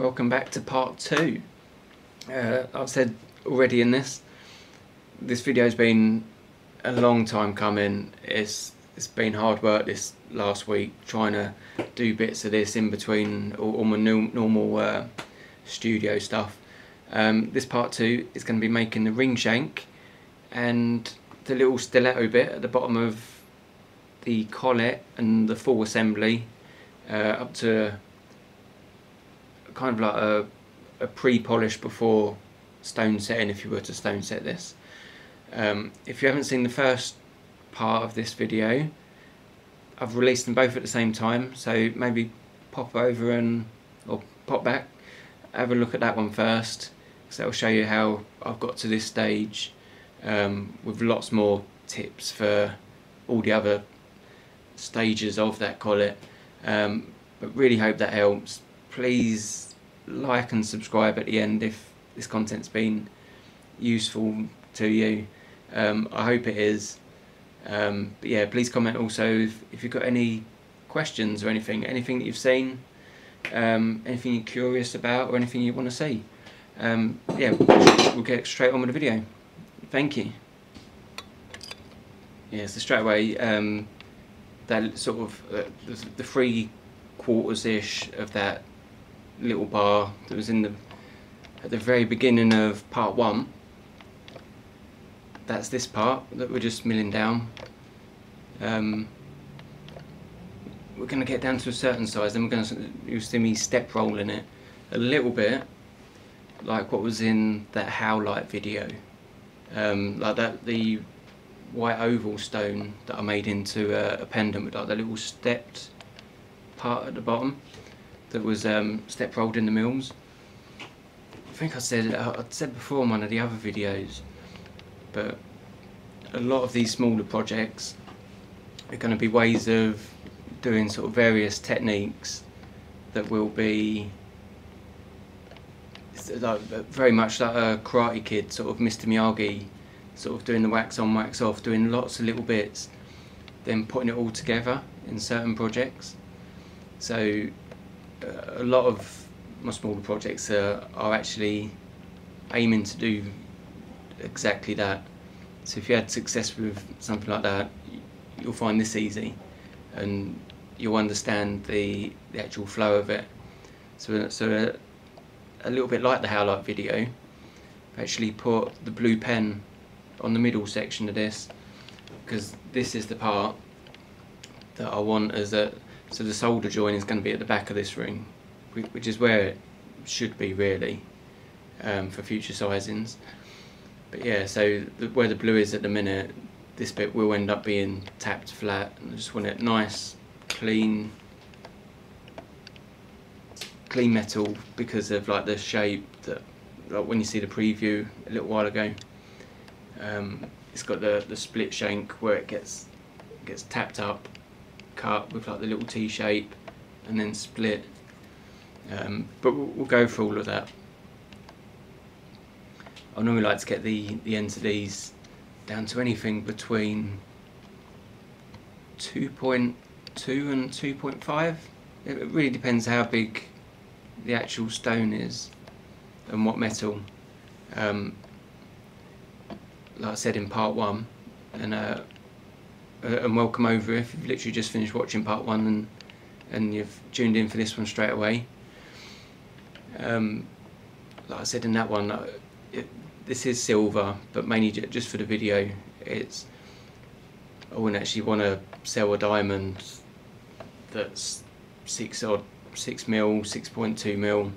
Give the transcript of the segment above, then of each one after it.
welcome back to part two. Uh, I've said already in this, this video's been a long time coming. It's it's been hard work this last week trying to do bits of this in between all, all my normal uh, studio stuff. Um, this part two is going to be making the ring shank and the little stiletto bit at the bottom of the collet and the full assembly uh, up to kind of like a, a pre-polish before stone setting if you were to stone set this. Um, if you haven't seen the first part of this video, I've released them both at the same time, so maybe pop over and, or pop back, have a look at that one first, because that will show you how I've got to this stage um, with lots more tips for all the other stages of that collet. Um, but really hope that helps. Please like and subscribe at the end if this content's been useful to you. Um, I hope it is. Um, but yeah, please comment also if, if you've got any questions or anything, anything that you've seen, um, anything you're curious about or anything you want to see. Um, yeah, we'll get straight on with the video. Thank you. Yeah, so straight away, um, that sort of uh, the, three quarters ish of that little bar that was in the at the very beginning of part one. That's this part that we're just milling down. Um, we're going to get down to a certain size then we're going to you'll see me step rolling it a little bit like what was in that Howlite video. Um, like that the white oval stone that I made into a, a pendant with like the little stepped part at the bottom that was um, step rolled in the mills. I think I said I said before in one of the other videos, but a lot of these smaller projects are going to be ways of doing sort of various techniques that will be like very much like a Karate Kid sort of Mr Miyagi, sort of doing the wax on wax off, doing lots of little bits, then putting it all together in certain projects. So a lot of my smaller projects are, are actually aiming to do exactly that. So if you had success with something like that, you'll find this easy and you'll understand the, the actual flow of it. So, so a, a little bit like the Howlite video, actually put the blue pen on the middle section of this because this is the part that I want as a so the solder joint is going to be at the back of this ring, which is where it should be really um, for future sizings. But yeah, so the, where the blue is at the minute, this bit will end up being tapped flat. And I just want it nice, clean, clean metal because of like the shape that, like when you see the preview a little while ago. Um, it's got the, the split shank where it gets gets tapped up cut with like the little T shape and then split. Um, but we'll, we'll, go for all of that. I normally like to get the, the ends of these down to anything between 2.2 and 2.5. It really depends how big the actual stone is and what metal. Um, like I said in part one, and uh, uh, and welcome over if you've literally just finished watching part one and and you've tuned in for this one straight away. Um, like I said in that one, uh, it, this is silver, but mainly just for the video. It's I wouldn't actually want to sell a diamond that's six odd six mil, six point two mil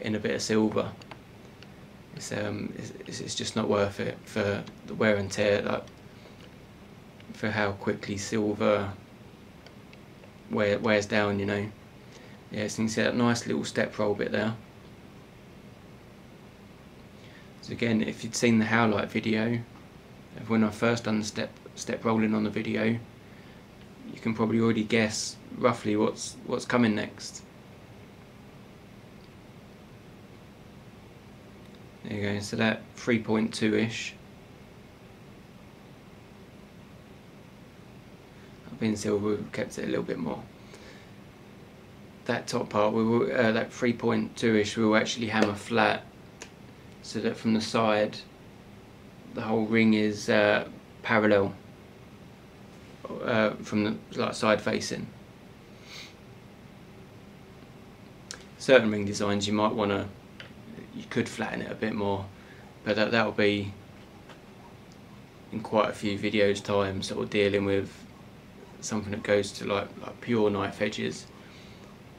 in a bit of silver. It's um, it's, it's just not worth it for the wear and tear. Like for how quickly silver wear, wears down, you know. Yeah, so you can see that nice little step roll bit there. So again, if you'd seen the Howlite video, of when I first done the step, step rolling on the video, you can probably already guess roughly what's, what's coming next. There you go, so that 3.2-ish being silver we've kept it a little bit more that top part, we uh, that 3.2ish, we will actually hammer flat so that from the side the whole ring is uh, parallel uh, from the like side facing. Certain ring designs you might want to, you could flatten it a bit more, but that that'll be in quite a few videos time, sort of dealing with something that goes to like, like pure knife edges,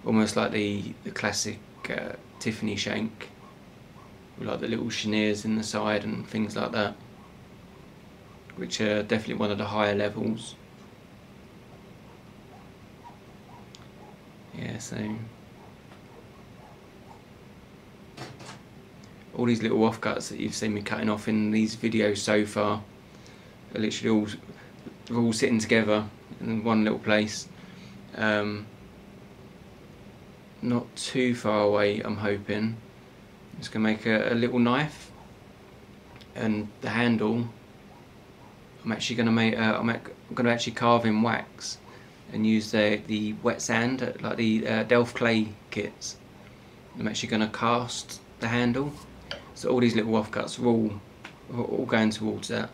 almost like the the classic uh, Tiffany shank, with like the little chenilles in the side and things like that, which are definitely one of the higher levels. Yeah, so all these little offcuts that you've seen me cutting off in these videos so far are literally all all sitting together in one little place. Um, not too far away, I'm hoping. I'm just gonna make a, a little knife, and the handle. I'm actually gonna make. Uh, I'm, I'm gonna actually carve in wax, and use the the wet sand, uh, like the uh, Delft clay kits. I'm actually gonna cast the handle, so all these little offcuts are all are all going towards that.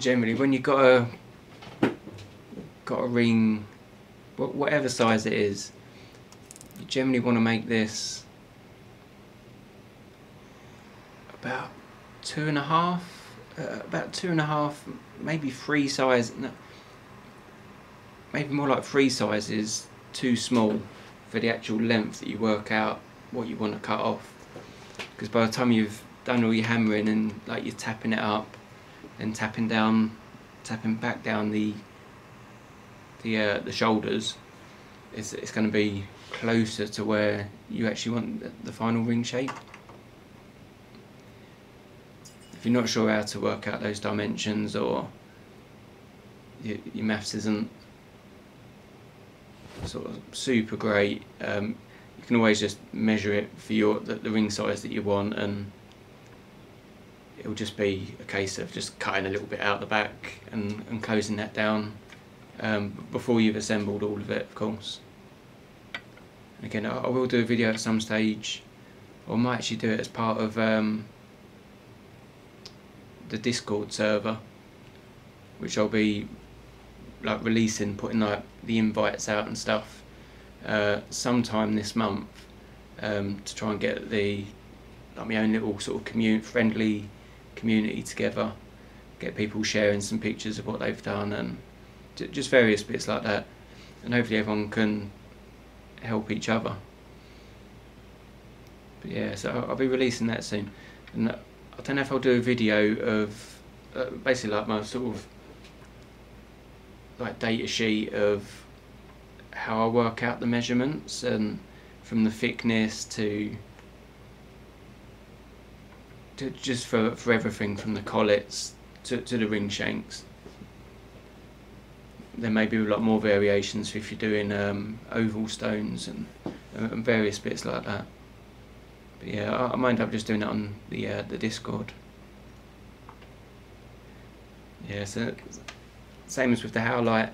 Generally when you've got a got a ring whatever size it is you generally want to make this about two and a half uh, about two and a half maybe three size no, maybe more like three sizes too small for the actual length that you work out what you want to cut off. Because by the time you've done all your hammering and like you're tapping it up then tapping down, tapping back down the the uh, the shoulders, it's it's going to be closer to where you actually want the final ring shape. If you're not sure how to work out those dimensions or your, your maths isn't sort of super great, um, you can always just measure it for your the, the ring size that you want and it'll just be a case of just cutting a little bit out the back and, and closing that down um, before you've assembled all of it of course. And again I, I will do a video at some stage or I might actually do it as part of um, the Discord server which I'll be like releasing, putting like the invites out and stuff uh, sometime this month um, to try and get the like my own little sort of community friendly community together, get people sharing some pictures of what they've done and just various bits like that. And hopefully everyone can help each other. But yeah, so I'll be releasing that soon. And I don't know if I'll do a video of uh, basically like my sort of like data sheet of how I work out the measurements and from the thickness to to, just for, for everything from the collets to, to the ring shanks. There may be a lot more variations if you're doing um, oval stones and, and various bits like that. But yeah, I, I might end up just doing it on the uh, the Discord. Yeah, so same as with the howlite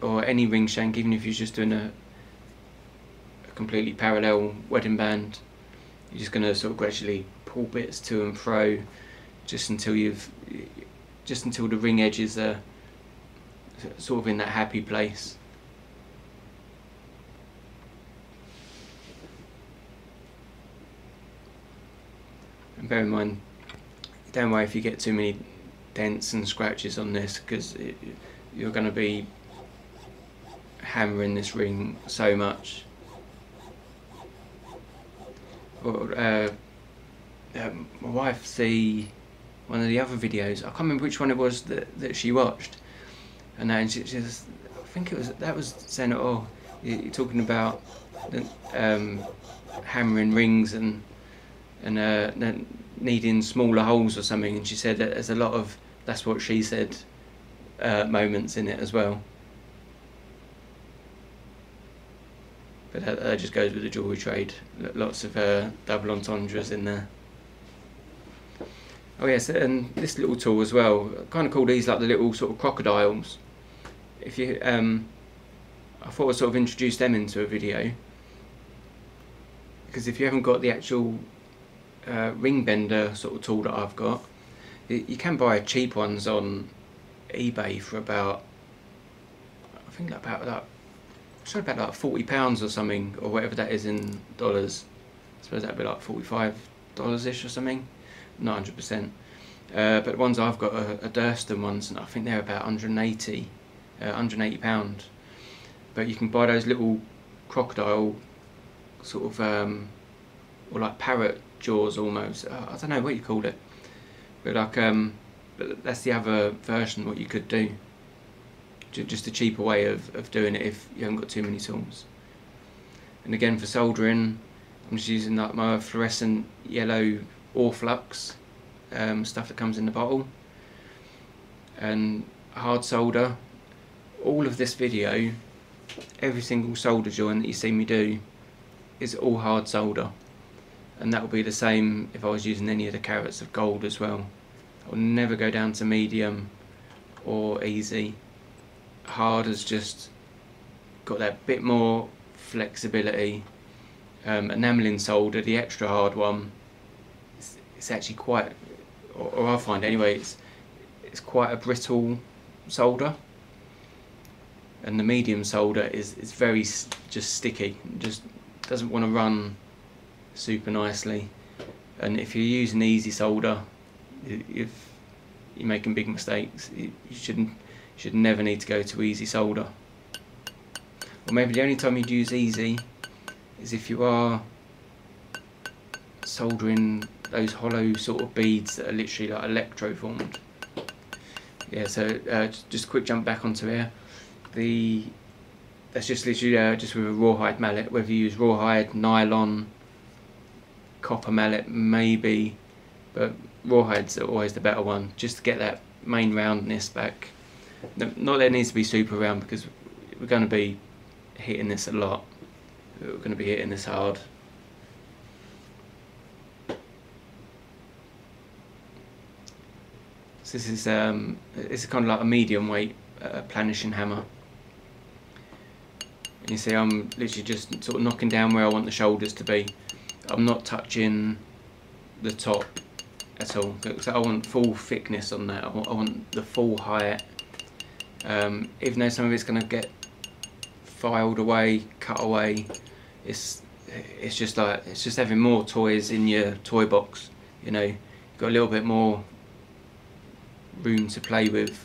or any ring shank, even if you're just doing a, a completely parallel wedding band, you're just going to sort of gradually bits to and fro just until you've just until the ring edges are sort of in that happy place. And bear in mind, don't worry if you get too many dents and scratches on this because you're going to be hammering this ring so much. Or, uh, my wife see one of the other videos. I can't remember which one it was that, that she watched, and then she, she I think it was that was saying, "Oh, you're talking about the, um, hammering rings and and uh, needing smaller holes or something." And she said that there's a lot of that's what she said uh, moments in it as well. But that, that, just goes with the jewellery trade. Lots of uh, double entendres in there. Oh yes, and this little tool as well. I kind of call these like the little sort of crocodiles. If you, um, I thought I'd sort of introduce them into a video because if you haven't got the actual uh, ring bender sort of tool that I've got, you can buy cheap ones on eBay for about, I think about like, sorry about like forty pounds or something, or whatever that is in dollars. I suppose that'd be like forty-five dollars ish or something not 100 percent. Uh, but the ones I've got are, are Durston ones and I think they're about 180 uh, 180 pound. But you can buy those little crocodile sort of um, or like parrot jaws almost. Uh, I don't know what you call it. But like um, but that's the other version what you could do. Just a cheaper way of, of doing it if you haven't got too many tools. And again for soldering I'm just using like my fluorescent yellow Auflux um, stuff that comes in the bottle. And hard solder. All of this video every single solder joint that you see me do is all hard solder. And that will be the same if I was using any of the carats of gold as well. I'll never go down to medium or easy. Hard has just got that bit more flexibility. Um, enamelling solder the extra hard one it's actually quite, or, or I find anyway, it's, it's quite a brittle solder. And the medium solder is, is very just sticky, just doesn't want to run super nicely. And if you're using easy solder, if you're making big mistakes, you shouldn't should never need to go to easy solder. Or maybe the only time you'd use easy is if you are soldering those hollow sort of beads that are literally like electro formed. Yeah, so uh, just a quick jump back onto here. The that's just literally uh, just with a rawhide mallet. Whether you use rawhide, nylon, copper mallet, maybe, but rawhide's always the better one, just to get that main roundness back. Not that it needs to be super round because we're going to be hitting this a lot. We're going to be hitting this hard. This is um, it's kind of like a medium weight uh, planishing hammer. And you see I'm literally just sort of knocking down where I want the shoulders to be. I'm not touching the top at all. So I want full thickness on that. I want, I want the full height. Um, even though some of it's going to get filed away, cut away, it's it's just like it's just having more toys in your toy box. You know, you've got a little bit more room to play with.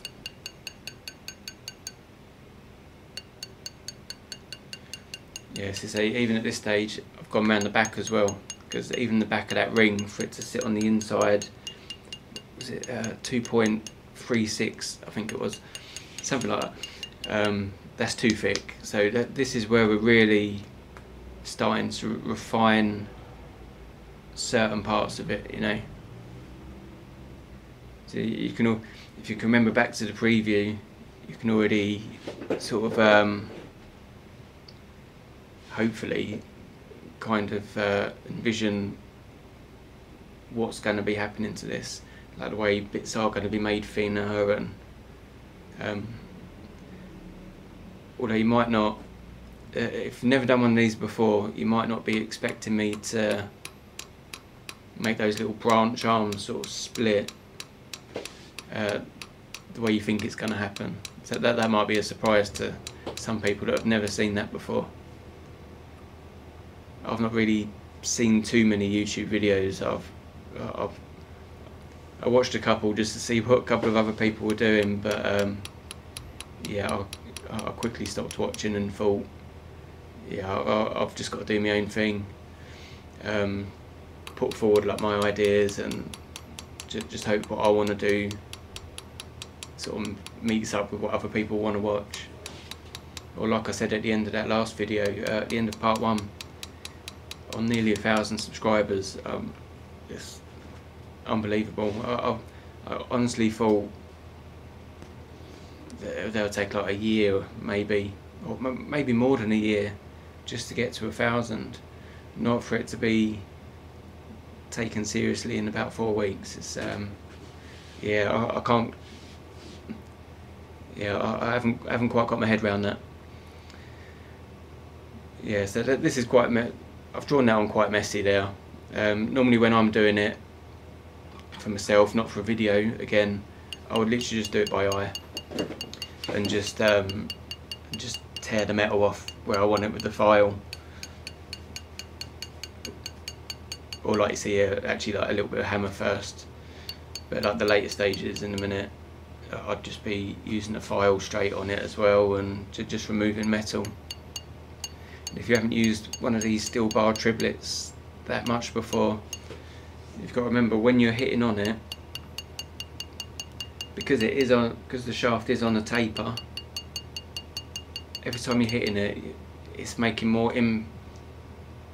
Yes, even at this stage I've gone around the back as well because even the back of that ring for it to sit on the inside was it uh, 2.36 I think it was something like that. Um, that's too thick. So that, this is where we're really starting to refine certain parts of it you know so you can, if you can remember back to the preview, you can already sort of um, hopefully kind of uh, envision what's going to be happening to this, like the way bits are going to be made thinner and um, although you might not, uh, if you've never done one of these before, you might not be expecting me to make those little branch arms sort of split uh, the way you think it's going to happen. So that, that might be a surprise to some people that have never seen that before. I've not really seen too many YouTube videos. I've, uh, I've I watched a couple just to see what a couple of other people were doing, but um, yeah, I, I quickly stopped watching and thought, yeah, I, have just got to do my own thing, um, put forward like my ideas and just, just hope what I want to do sort of meets up with what other people want to watch. Or like I said at the end of that last video, uh, at the end of part one, on nearly a thousand subscribers, um, it's unbelievable. I, I, I honestly thought they'll take like a year, maybe, or maybe more than a year, just to get to a thousand. Not for it to be taken seriously in about four weeks. It's um, yeah, I, I can't. Yeah, I, I haven't I haven't quite got my head around that. Yeah, so th- this is quite. I've drawn that on quite messy there. Um, normally, when I'm doing it for myself, not for a video, again, I would literally just do it by eye and just um, just tear the metal off where I want it with the file. Or like you see here, actually like a little bit of hammer first. But like the later stages in a minute, Uh, I'd just be using the file straight on it as well and just removing metal. If you haven't used one of these steel bar triblets that much before, you've got to remember when you're hitting on it, because it is on, because the shaft is on a taper, every time you're hitting it, it's making more Im,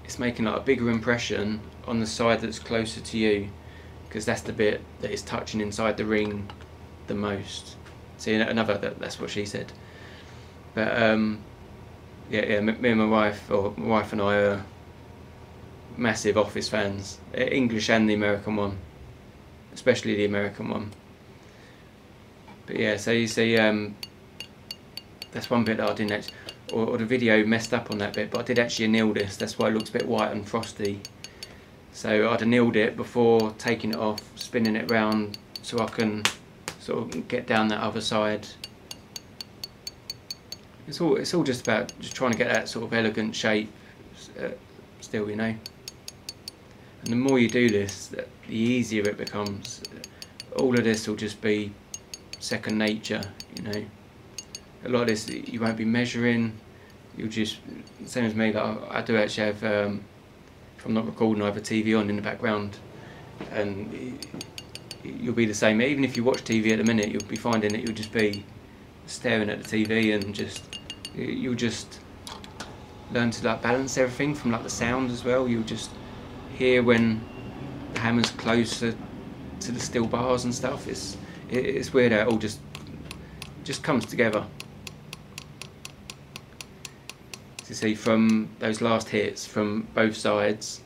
it's making like a bigger impression on the side that's closer to you, because that's the bit that is touching inside the ring the most. See, another that, that's what she said. But um, yeah, yeah, me and my wife, or my wife and I are massive Office fans, English and the American one, especially the American one. But yeah, so you see, um, that's one bit that I didn't actually, or, or, the video messed up on that bit, but I did actually anneal this, that's why it looks a bit white and frosty. So I'd annealed it before taking it off, spinning it round so I can sort of get down that other side it's all it's all just about just trying to get that sort of elegant shape uh, still, you know. And the more you do this, the easier it becomes. All of this will just be second nature, you know. A lot of this you won't be measuring. You'll just same as me. Like I, do actually have. Um, if I'm not recording, I have a TV on in the background, and you'll be the same. Even if you watch TV at the minute, you'll be finding that you'll just be staring at the TV and just you'll just learn to like balance everything from like the sound as well. You'll just hear when the hammer's closer to the steel bars and stuff. It's it's weird how it all just just comes together. You see from those last hits from both sides,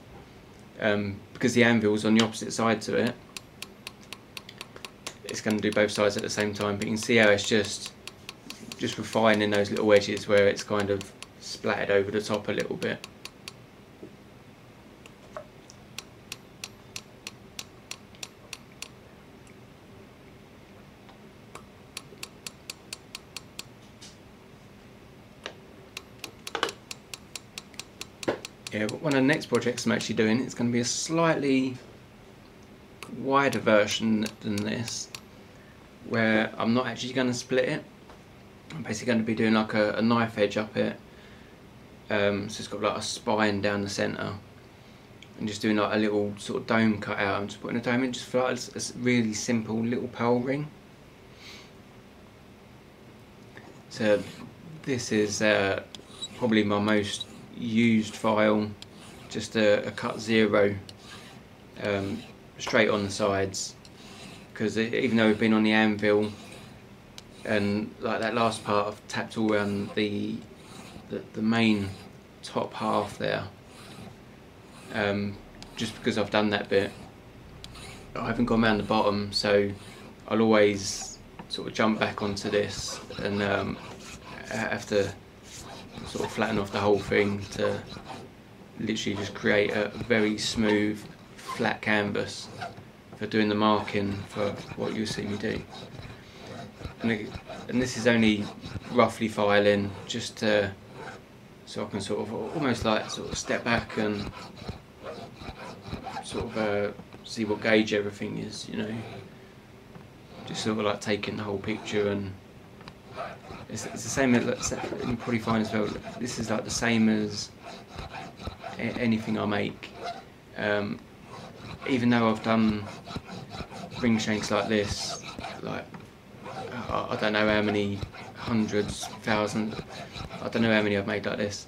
um, because the anvil's on the opposite side to it, it's going to do both sides at the same time. But you can see how it's just just refining those little edges where it's kind of splattered over the top a little bit. Yeah, but one of the next projects I'm actually doing is going to be a slightly wider version than this, where I'm not actually going to split it. I'm basically going to be doing like a, a knife edge up it. Um, so it's got like a spine down the centre. And just doing like a little sort of dome cut out. I'm just putting a dome in just for like a, a really simple little pearl ring. So this is uh, probably my most used file. Just a, a cut zero um, straight on the sides. Because even though we've been on the anvil and like that last part I've tapped all around the the, the main top half there um, just because I've done that bit. I haven't gone around the bottom so I'll always sort of jump back onto this and um, have to sort of flatten off the whole thing to literally just create a very smooth flat canvas for doing the marking for what you see me do and, and this is only roughly filing just to, so I can sort of almost like sort of step back and sort of uh, see what gauge everything is, you know. Just sort of like taking the whole picture and it's, it's the same as you probably find as well. This is like the same as anything I make. Um, even though I've done ring shanks like this, like I don't know how many hundreds, thousands, I don't know how many I've made like this.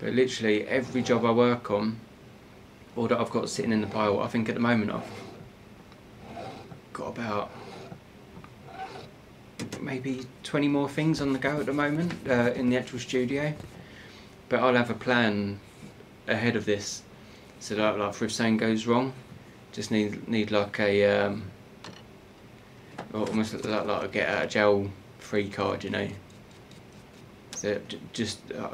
But literally every job I work on, or that I've got sitting in the pile, I think at the moment I've got about maybe 20 more things on the go at the moment uh, in the actual studio. But I'll have a plan ahead of this so that like if something goes wrong, just need need like a um, almost like, like a get out of jail free card, you know. So just uh,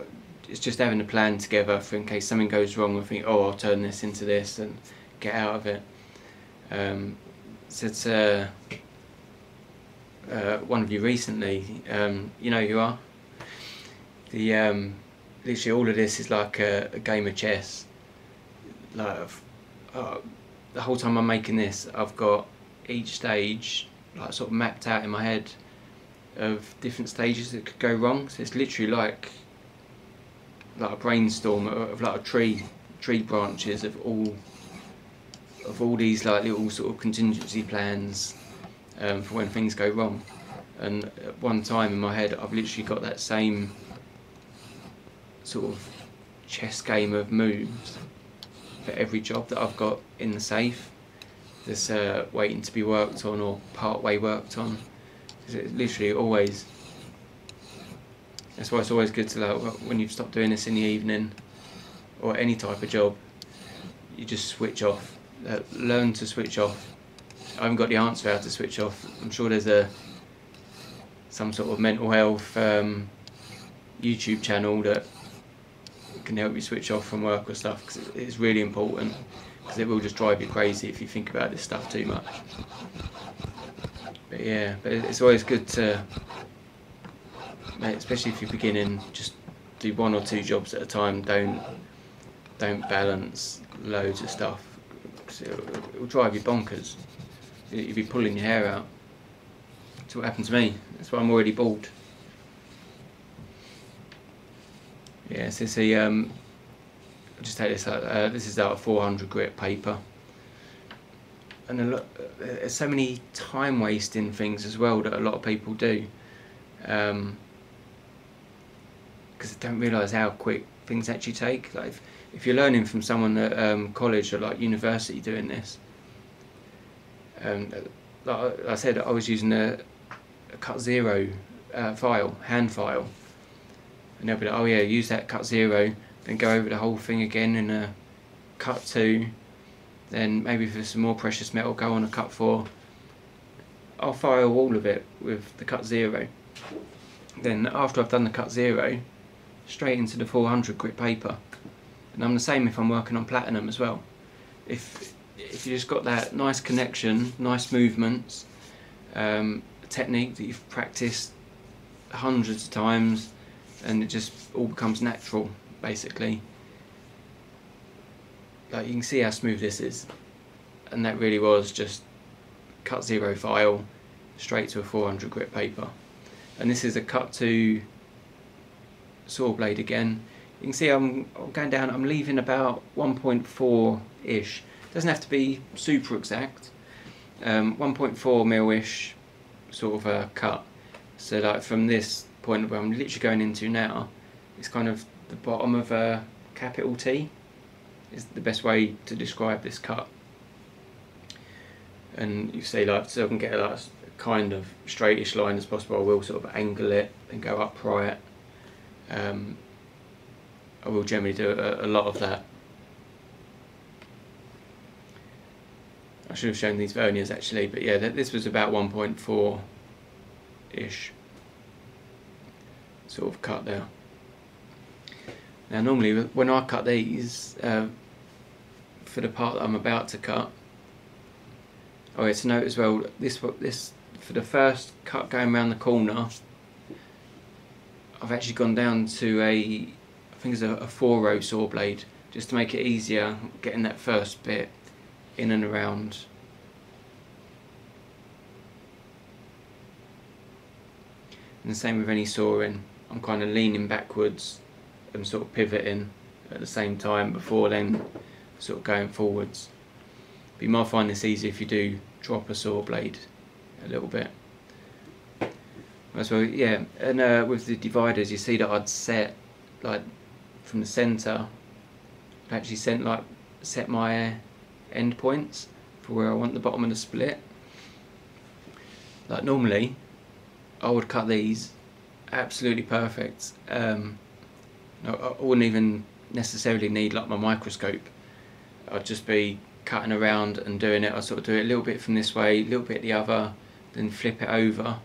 it's just having a plan together for in case something goes wrong. I think, oh, I'll turn this into this and get out of it. Um, so it's uh, uh, one of you recently. Um, you know who you are. The um, literally all of this is like a, a game of chess. Like uh, the whole time I'm making this, I've got each stage like sort of mapped out in my head of different stages that could go wrong. So it's literally like like a brainstorm of, like a tree tree branches of all of all these like little sort of contingency plans um, for when things go wrong. And at one time in my head, I've literally got that same sort of chess game of moves for every job that I've got in the safe that's uh, waiting to be worked on or part way worked on. It's literally always. That's why it's always good to like when you've stopped doing this in the evening or any type of job, you just switch off. Uh, learn to switch off. I haven't got the answer how to switch off. I'm sure there's a some sort of mental health um, YouTube channel that can help you switch off from work or stuff because it's really important because it will just drive you crazy if you think about this stuff too much. But yeah, but it's always good to, especially if you're beginning, just do one or two jobs at a time. Don't don't balance loads of stuff it'll, it'll drive you bonkers. You'll be pulling your hair out. That's what happened to me. That's why I'm already bald. Yes, it's a. Um, I'll just take this out. Uh, this is out of 400 grit paper. And a lot, there's so many time wasting things as well that a lot of people do. Because um, they don't realise how quick things actually take. Like if, if you're learning from someone at um, college or like university doing this, um, like I said, I was using a, a cut zero uh, file, hand file and they'll be like, oh yeah, use that cut zero, then go over the whole thing again in a cut two, then maybe for some more precious metal, go on a cut four. I'll file all of it with the cut zero. Then after I've done the cut zero, straight into the 400 grit paper. And I'm the same if I'm working on platinum as well. If if you just got that nice connection, nice movements, um, technique that you've practiced hundreds of times, and it just all becomes natural basically. Like you can see how smooth this is. And that really was just cut zero file straight to a 400 grit paper. And this is a cut to saw blade again. You can see I'm, going down I'm leaving about 1.4 ish doesn't have to be super exact. Um, 1.4 mil ish sort of a cut. So like from this point where I'm literally going into now, it's kind of the bottom of a capital T is the best way to describe this cut. And you see like so I can get a kind of straightish line as possible, I will sort of angle it and go upright. Um, I will generally do a, a lot of that. I should have shown these verniers actually, but yeah, this was about 1.4 ish sort of cut there. Now normally when I cut these uh, for the part that I'm about to cut, oh yeah, to note as well, this this for the first cut going around the corner, I've actually gone down to a, I think it's a, a four row saw blade, just to make it easier getting that first bit in and around and the same with any sawing I'm kind of leaning backwards and sort of pivoting at the same time before then sort of going forwards. But you might find this easy if you do drop a saw blade a little bit. So yeah, and uh, with the dividers you see that I'd set like from the centre, I actually set like set my end points for where I want the bottom of the split. Like normally I would cut these absolutely perfect. Um, I wouldn't even necessarily need like my microscope. I'd just be cutting around and doing it. I sort of do it a little bit from this way, a little bit the other, then flip it over.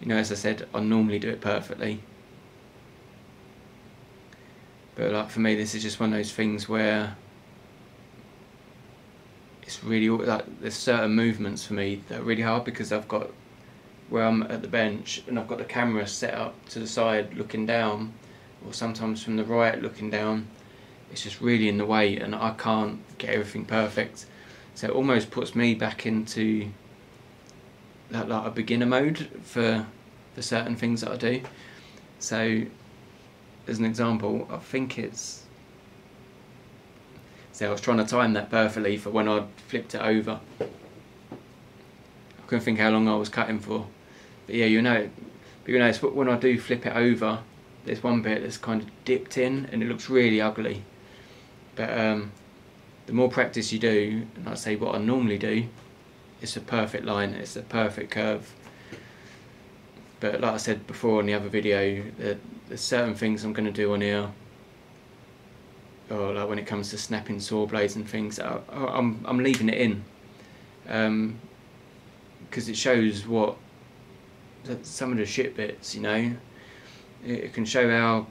You know, as I said, I normally do it perfectly. But like for me, this is just one of those things where it's really like there's certain movements for me that are really hard because I've got where I'm at the bench and I've got the camera set up to the side looking down, or sometimes from the right looking down. It's just really in the way, and I can't get everything perfect. So it almost puts me back into like, like a beginner mode for for certain things that I do. So, as an example, I think it's. So I was trying to time that perfectly for when I flipped it over. I couldn't think how long I was cutting for. But yeah, you know, but you know, it's when I do flip it over, there's one bit that's kind of dipped in and it looks really ugly. But um, the more practice you do, and I say what I normally do, it's a perfect line, it's a perfect curve. But like I said before in the other video, there's certain things I'm going to do on here, or like when it comes to snapping saw blades and things, I, am I'm leaving it in, because um, it shows what some of the shit bits, you know, it, it can show how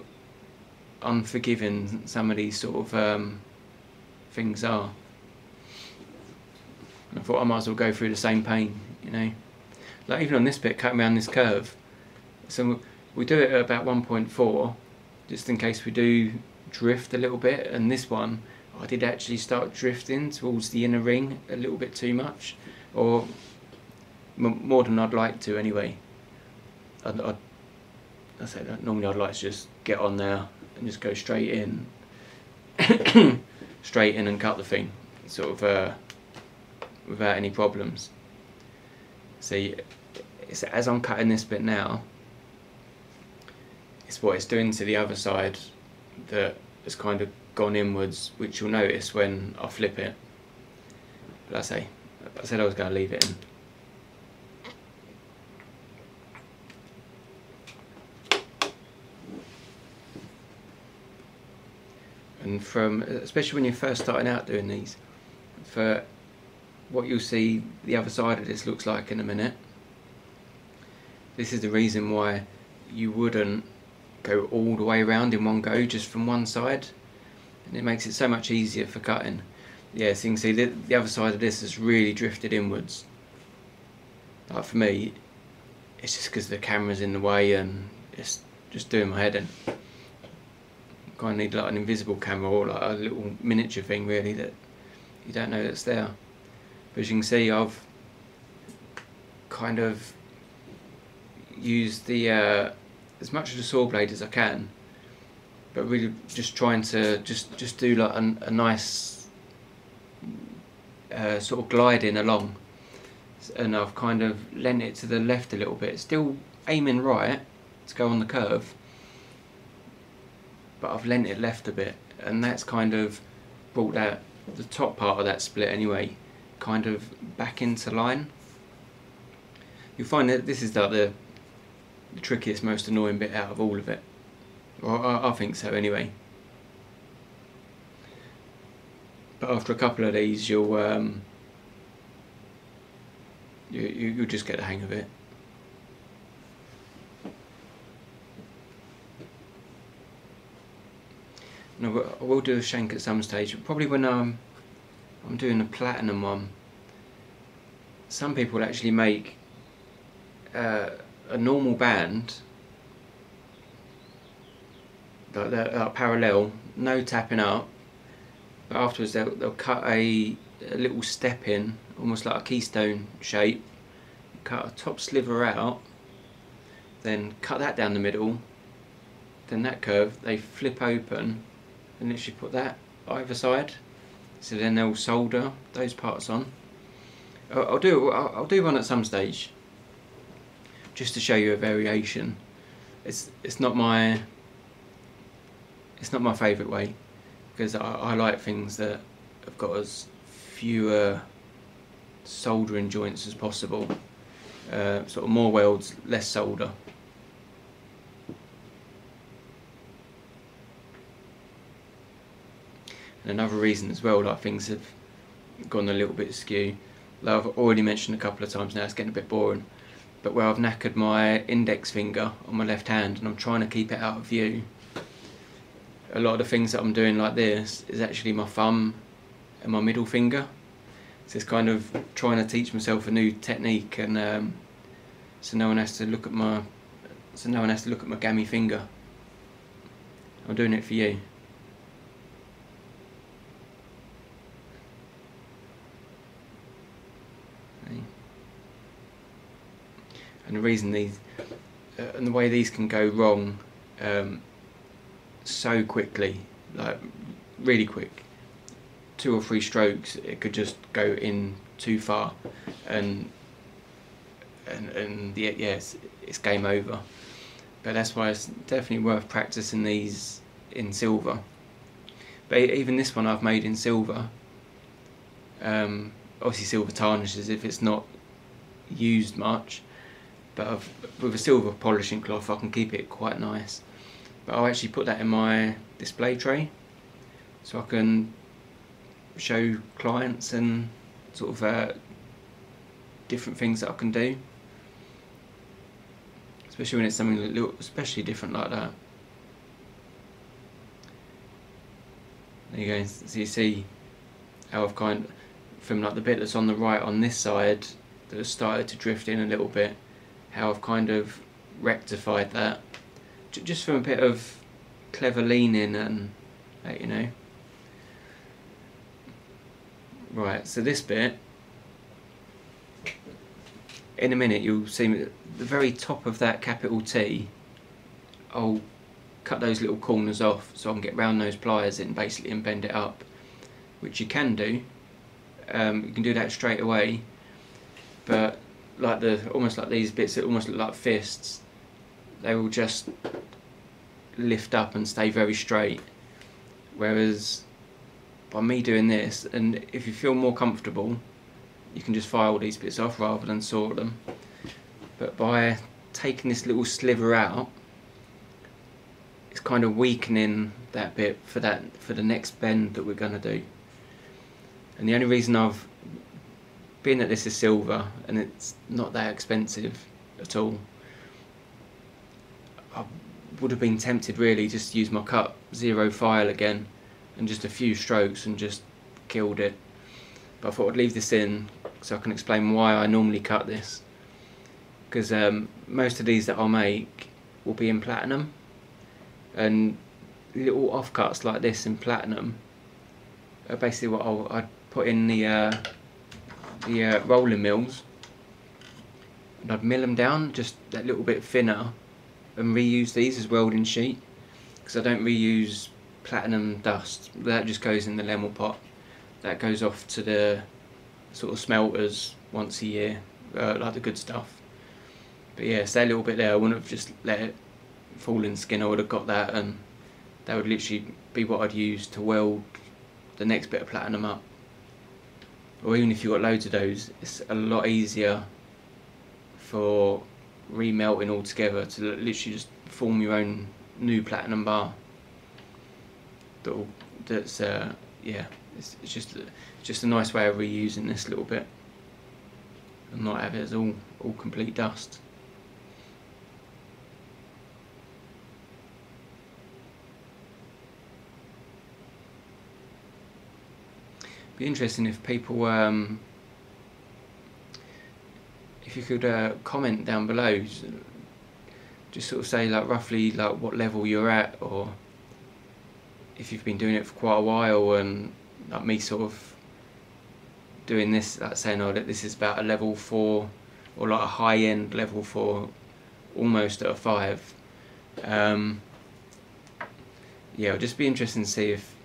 unforgiving some of these sort of um, things are. And I thought I might as well go through the same pain, you know. Like even on this bit, cutting around this curve. So we do it at about 1.4, just in case we do drift a little bit. And this one, I did actually start drifting towards the inner ring a little bit too much, or more than I'd like to anyway. I'd, I say that normally I'd like to just get on there and just go straight in straight in and cut the thing, sort of uh, without any problems. See, as I'm cutting this bit now, it's what it's doing to the other side that has kind of gone inwards, which you'll notice when I flip it. But I say, I said I was going to leave it in. And from especially when you're first starting out doing these for what you'll see the other side of this looks like in a minute. This is the reason why you wouldn't go all the way around in one go just from one side. And it makes it so much easier for cutting. Yeah so you can see the, the other side of this has really drifted inwards. Like for me it's just because the camera's in the way and it's just doing my head in kind of need like an invisible camera or like a little miniature thing really that you don't know that's there. But as you can see I've kind of used the uh, as much of the saw blade as I can but really just trying to just just do like a, a nice uh, sort of gliding along and I've kind of lent it to the left a little bit still aiming right to go on the curve but I've lent it left a bit. And that's kind of brought that the top part of that split anyway kind of back into line. You'll find that this is like the, the trickiest most annoying bit out of all of it. Well, I, I think so anyway. But after a couple of these you'll um, you, you, you'll just get the hang of it I will do a shank at some stage, probably when I'm, I'm doing a platinum one. Some people actually make uh, a normal band, like, like parallel, no tapping up, but afterwards they'll, they'll cut a, a little step in, almost like a keystone shape, cut a top sliver out, then cut that down the middle, then that curve, they flip open and literally put that either side. So then they'll solder those parts on. I'll, do I'll, I'll do one at some stage just to show you a variation. It's it's not my it's not my favourite way because I, I like things that have got as fewer soldering joints as possible. Uh, sort of more welds less solder And another reason as well, like things have gone a little bit skew. Like I've already mentioned a couple of times now, it's getting a bit boring. But where I've knackered my index finger on my left hand and I'm trying to keep it out of view, a lot of the things that I'm doing like this is actually my thumb and my middle finger. So it's kind of trying to teach myself a new technique and um, so no one has to look at my so no one has to look at my gammy finger. I'm doing it for you. And the reason these uh, and the way these can go wrong um, so quickly, like really quick, two or three strokes, it could just go in too far, and and and yeah, yes, it's game over. But that's why it's definitely worth practicing these in silver. But even this one I've made in silver. Um, obviously, silver tarnishes if it's not used much but I've, with a silver polishing cloth I can keep it quite nice. But I'll actually put that in my display tray so I can show clients and sort of uh, different things that I can do. Especially when it's something a little especially different like that. There you go so you see how I've kind of, from like the bit that's on the right on this side that has started to drift in a little bit how I've kind of rectified that. Just from a bit of clever leaning and you know. Right so this bit in a minute you'll see the very top of that capital T I'll cut those little corners off so I can get round those pliers and basically and bend it up which you can do. Um, you can do that straight away but like the almost like these bits that almost look like fists they will just lift up and stay very straight. Whereas by me doing this and if you feel more comfortable you can just file these bits off rather than saw them. But by taking this little sliver out it's kind of weakening that bit for that for the next bend that we're going to do. And the only reason I've being that this is silver and it's not that expensive at all, I would have been tempted really just to use my cut zero file again and just a few strokes and just killed it. But I thought I'd leave this in so I can explain why I normally cut this. Because um, most of these that I'll make will be in platinum and little offcuts like this in platinum are basically what I'll, I'd put in the uh, the uh, rolling mills. And I'd mill them down just that little bit thinner and reuse these as welding sheet because I don't reuse platinum dust. That just goes in the Lemel pot. That goes off to the sort of smelters once a year uh, like the good stuff. But yeah stay a little bit there. I wouldn't have just let it fall in skin. I would have got that and that would literally be what I'd use to weld the next bit of platinum up or even if you've got loads of those, it's a lot easier for remelting all together to literally just form your own new platinum bar. That'll, that's uh, yeah, it's, it's just just a nice way of reusing this little bit and not have it as all all complete dust. Be interesting if people um, if you could uh, comment down below just sort of say like roughly like what level you're at or if you've been doing it for quite a while and like me sort of doing this like saying oh that this is about a level 4 or like a high end level 4 almost at a 5 um, yeah it'll just be interesting to see if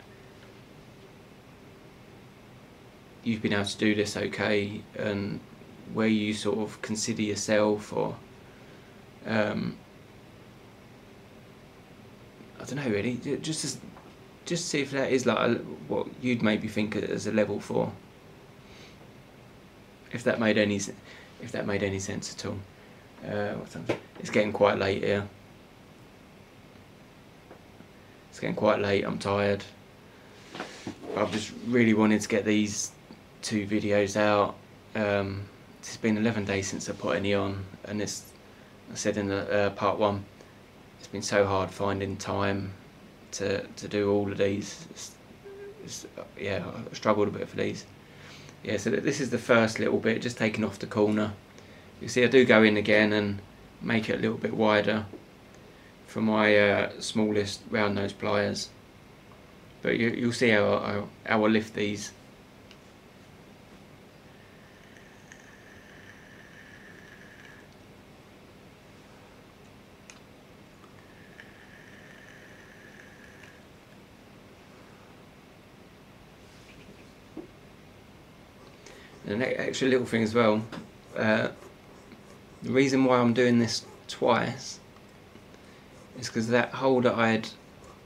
you've been able to do this okay and where you sort of consider yourself or um, I don't know really just as, just see if that is like a, what you'd maybe think as a level four. If that made any if that made any sense at all. Uh, it's getting quite late here. It's getting quite late I'm tired. I've just really wanted to get these two videos out. Um, it's been 11 days since I put any on, and it's I said in the uh, part one, it's been so hard finding time to to do all of these. It's, it's, yeah, I struggled a bit for these. Yeah, so this is the first little bit, just taking off the corner. You see, I do go in again and make it a little bit wider for my uh, smallest round nose pliers. But you, you'll see how, how I lift these. And an extra little thing as well, uh, the reason why I'm doing this twice is because that hole that I had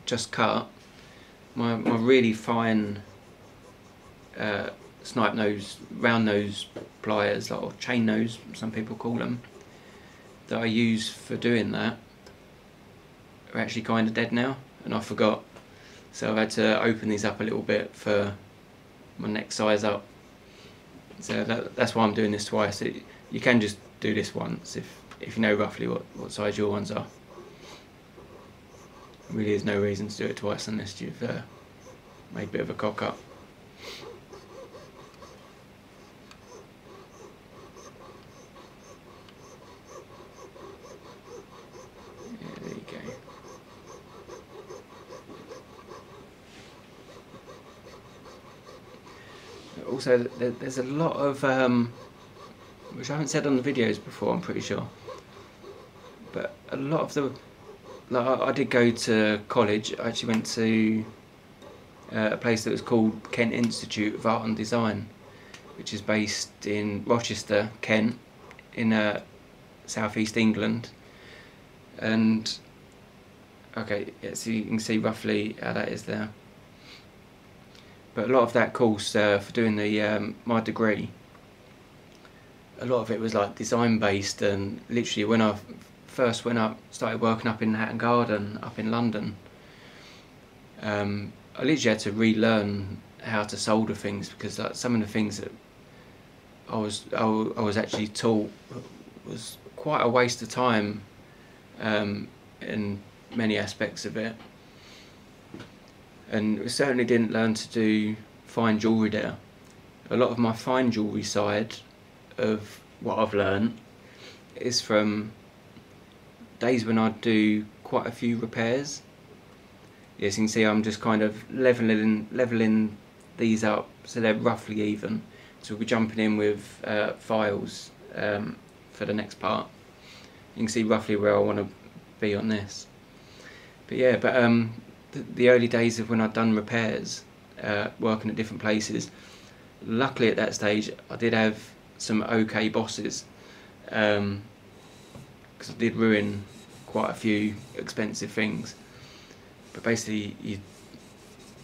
just cut, my, my really fine uh, snipe nose, round nose pliers, or chain nose, some people call them, that I use for doing that are actually kind of dead now, and I forgot. So I've had to open these up a little bit for my next size up. So that, that's why I'm doing this twice. It, you can just do this once if, if you know roughly what, what size your ones are. Really there's no reason to do it twice unless you've uh, made a bit of a cock up. Also there's a lot of um, which I haven't said on the videos before I'm pretty sure. But a lot of the like I did go to college. I actually went to uh, a place that was called Kent Institute of Art and Design which is based in Rochester Kent in uh, southeast England. And okay yeah, so you can see roughly how that is there but a lot of that course uh, for doing the um, my degree a lot of it was like design based and literally when I first went up started working up in Hatton Garden up in London um, I literally had to relearn how to solder things because like, some of the things that I was I, I was actually taught was quite a waste of time um, in many aspects of it and we certainly didn't learn to do fine jewellery there. A lot of my fine jewellery side of what I've learned is from days when I do quite a few repairs. Yes, you can see I'm just kind of leveling leveling these up so they're roughly even. So we'll be jumping in with uh, files um, for the next part. You can see roughly where I want to be on this. But yeah, but um, the, early days of when I'd done repairs, uh, working at different places, luckily at that stage I did have some okay bosses because um, I did ruin quite a few expensive things. But basically, you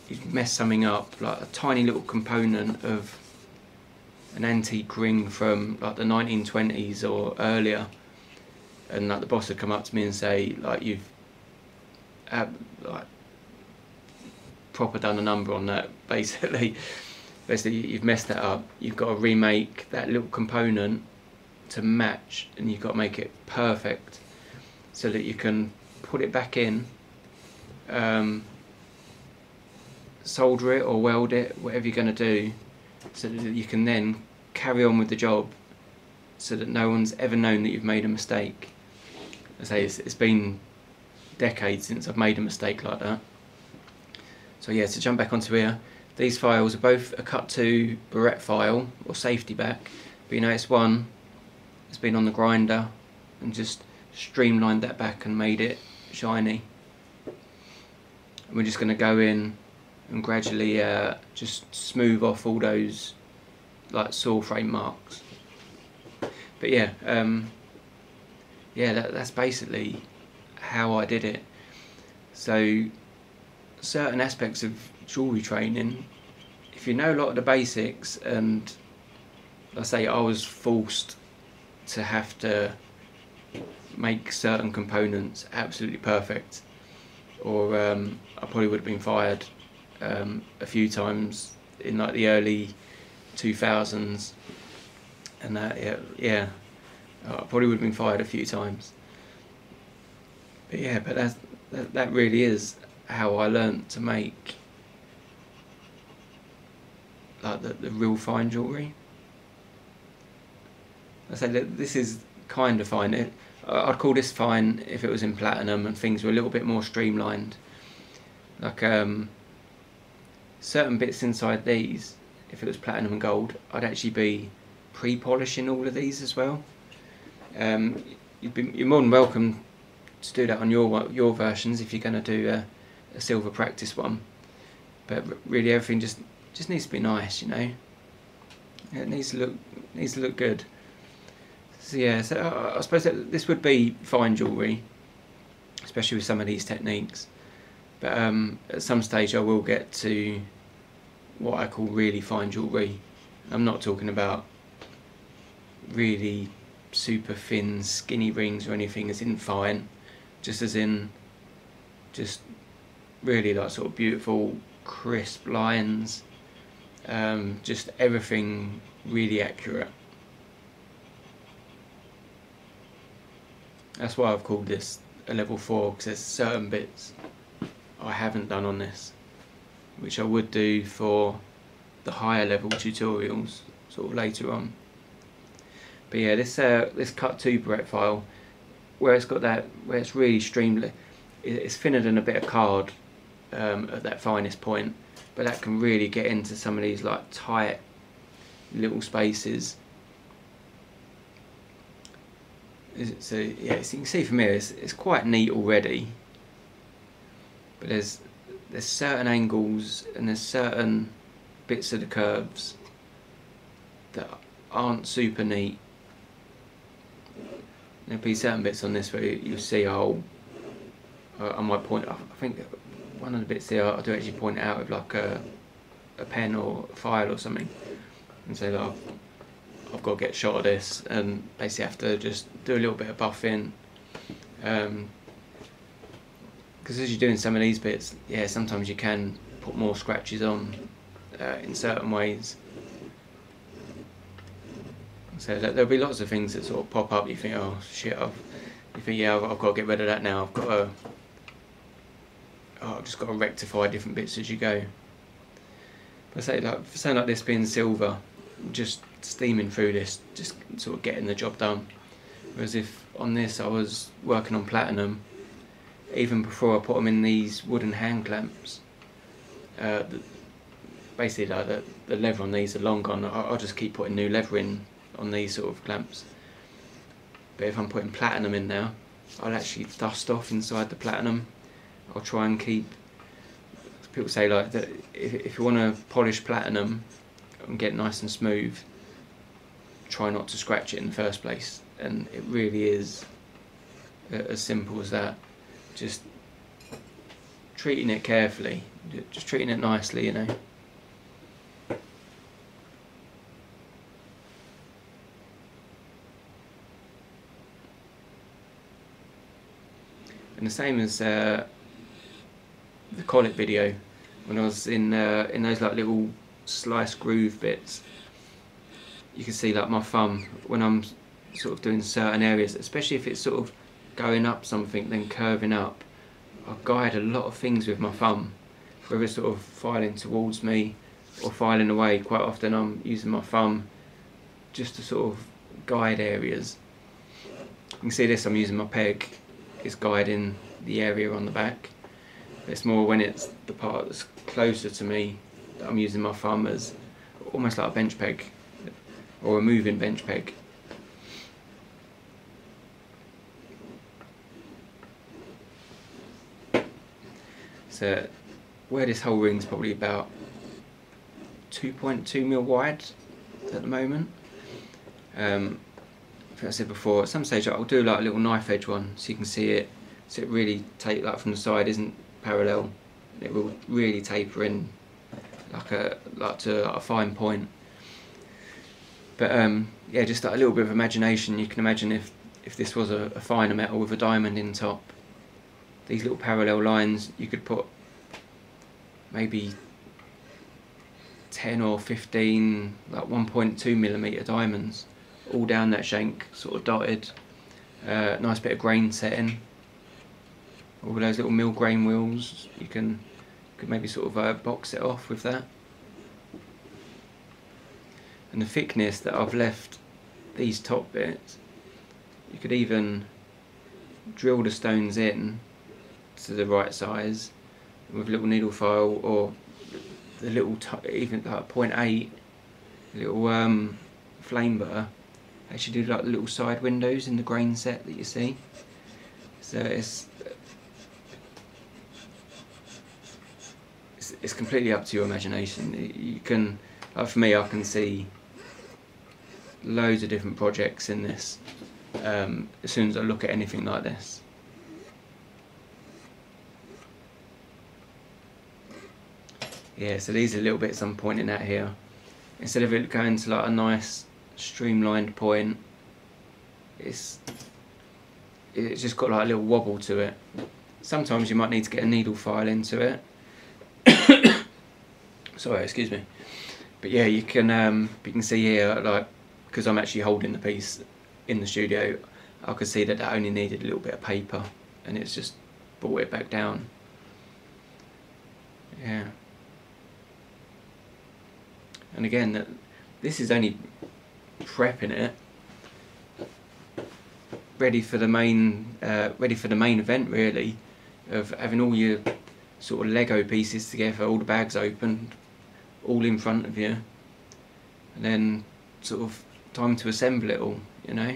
you mess something up, like a tiny little component of an antique ring from like the 1920s or earlier, and like the boss would come up to me and say like you've uh, like proper done a number on that basically. Basically you've messed that up. You've got to remake that little component to match and you've got to make it perfect so that you can put it back in um, solder it or weld it whatever you're going to do so that you can then carry on with the job so that no one's ever known that you've made a mistake. I say it's, it's been decades since I've made a mistake like that so yeah, to jump back onto here, these files are both a cut to barrette file or safety back, but you notice one has been on the grinder and just streamlined that back and made it shiny. And we're just going to go in and gradually uh, just smooth off all those like saw frame marks. But yeah, um, yeah, that, that's basically how I did it. So certain aspects of jewellery training, if you know a lot of the basics and I say I was forced to have to make certain components absolutely perfect or um, I probably would have been fired um, a few times in like the early 2000s and that yeah, yeah I probably would have been fired a few times. But yeah but that, that really is how I learnt to make like the, the real fine jewellery I say that this is kind of fine. It, I'd call this fine if it was in platinum and things were a little bit more streamlined. Like um, certain bits inside these if it was platinum and gold I'd actually be pre-polishing all of these as well. Um, you'd be, you're more than welcome to do that on your your versions if you're going to do a, a silver practice one. But really everything just just needs to be nice you know? It needs to look needs to look good. So yeah so I, I suppose this would be fine jewellery especially with some of these techniques. But um, at some stage I will get to what I call really fine jewellery. I'm not talking about really super thin skinny rings or anything as in fine just as in just really like sort of beautiful crisp lines. Um, just everything really accurate. That's why I've called this a level 4 because there's certain bits I haven't done on this which I would do for the higher level tutorials sort of later on. But yeah this uh, this cut 2 Barrette file where it's got that, where it's really streamlined, it's thinner than a bit of card um, at that finest point, but that can really get into some of these like tight little spaces. So yeah, so you can see from here, it's, it's quite neat already, but there's there's certain angles and there's certain bits of the curves that aren't super neat. There'll be certain bits on this where you'll see I'll, uh, I might point, I think one of the bits here I do actually point out with like a, a pen or a file or something and say that I've, I've got to get shot of this and basically have to just do a little bit of buffing because um, as you're doing some of these bits, yeah, sometimes you can put more scratches on uh, in certain ways so there'll be lots of things that sort of pop up. You think, oh shit, I've, you think, yeah, I've, I've got to get rid of that now. I've got to, just got to rectify different bits as you go. But say like something like this being silver, just steaming through this, just sort of getting the job done. Whereas if on this I was working on platinum, even before I put them in these wooden hand clamps, uh, basically like the, the leather on these are long gone. I, I'll just keep putting new leather in on these sort of clamps. But if I'm putting platinum in now, I'll actually dust off inside the platinum. I'll try and keep. People say like that if, if you want to polish platinum and get nice and smooth, try not to scratch it in the first place. And it really is as simple as that. Just treating it carefully, just treating it nicely, you know. and the same as uh, the collet video when I was in uh, in those like little slice groove bits you can see like my thumb when I'm sort of doing certain areas especially if it's sort of going up something then curving up. I guide a lot of things with my thumb whether it's sort of filing towards me or filing away. Quite often I'm using my thumb just to sort of guide areas. You can see this I'm using my peg. Is guiding the area on the back. It's more when it's the part that's closer to me that I'm using my thumb as almost like a bench peg or a moving bench peg. So where this whole ring's probably about 2.2 mil wide at the moment. Um, I said before, at some stage I'll do like a little knife edge one so you can see it, so it really take that from the side isn't parallel. It will really taper in like a like to like a fine point. But um, yeah, just like a little bit of imagination. You can imagine if if this was a, a finer metal with a diamond in top, these little parallel lines you could put maybe 10 or 15 like 1.2 millimeter diamonds all down that shank sort of dotted uh, nice bit of grain setting all those little mill grain wheels. You can could maybe sort of uh, box it off with that. And the thickness that I've left these top bits you could even drill the stones in to the right size with a little needle file or the little even like 0.8 little um, flame burr actually do like the little side windows in the grain set that you see. So it's it's, completely up to your imagination. You can like for me I can see loads of different projects in this um, as soon as I look at anything like this. Yeah so these are little bits I'm pointing at here. Instead of it going to like a nice streamlined point it's it's just got like a little wobble to it. Sometimes you might need to get a needle file into it sorry excuse me. But yeah you can um, you can see here like because I'm actually holding the piece in the studio I could see that that only needed a little bit of paper and it's just brought it back down. Yeah. And again that this is only prepping it. Ready for the main uh, ready for the main event really of having all your sort of Lego pieces together all the bags open all in front of you and then sort of time to assemble it all you know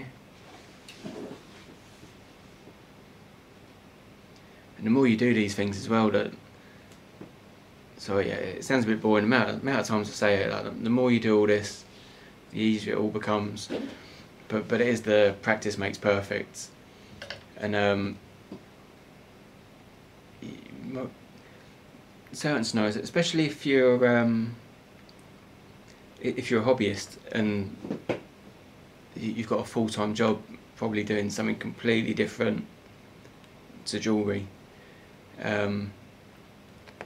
and the more you do these things as well that so yeah, it sounds a bit boring. The amount, amount of times I say it, like the more you do all this, the easier it all becomes. But but it is the practice makes perfect, and um, certain scenarios, especially if you're um, if you're a hobbyist and you've got a full time job, probably doing something completely different to jewellery. Um,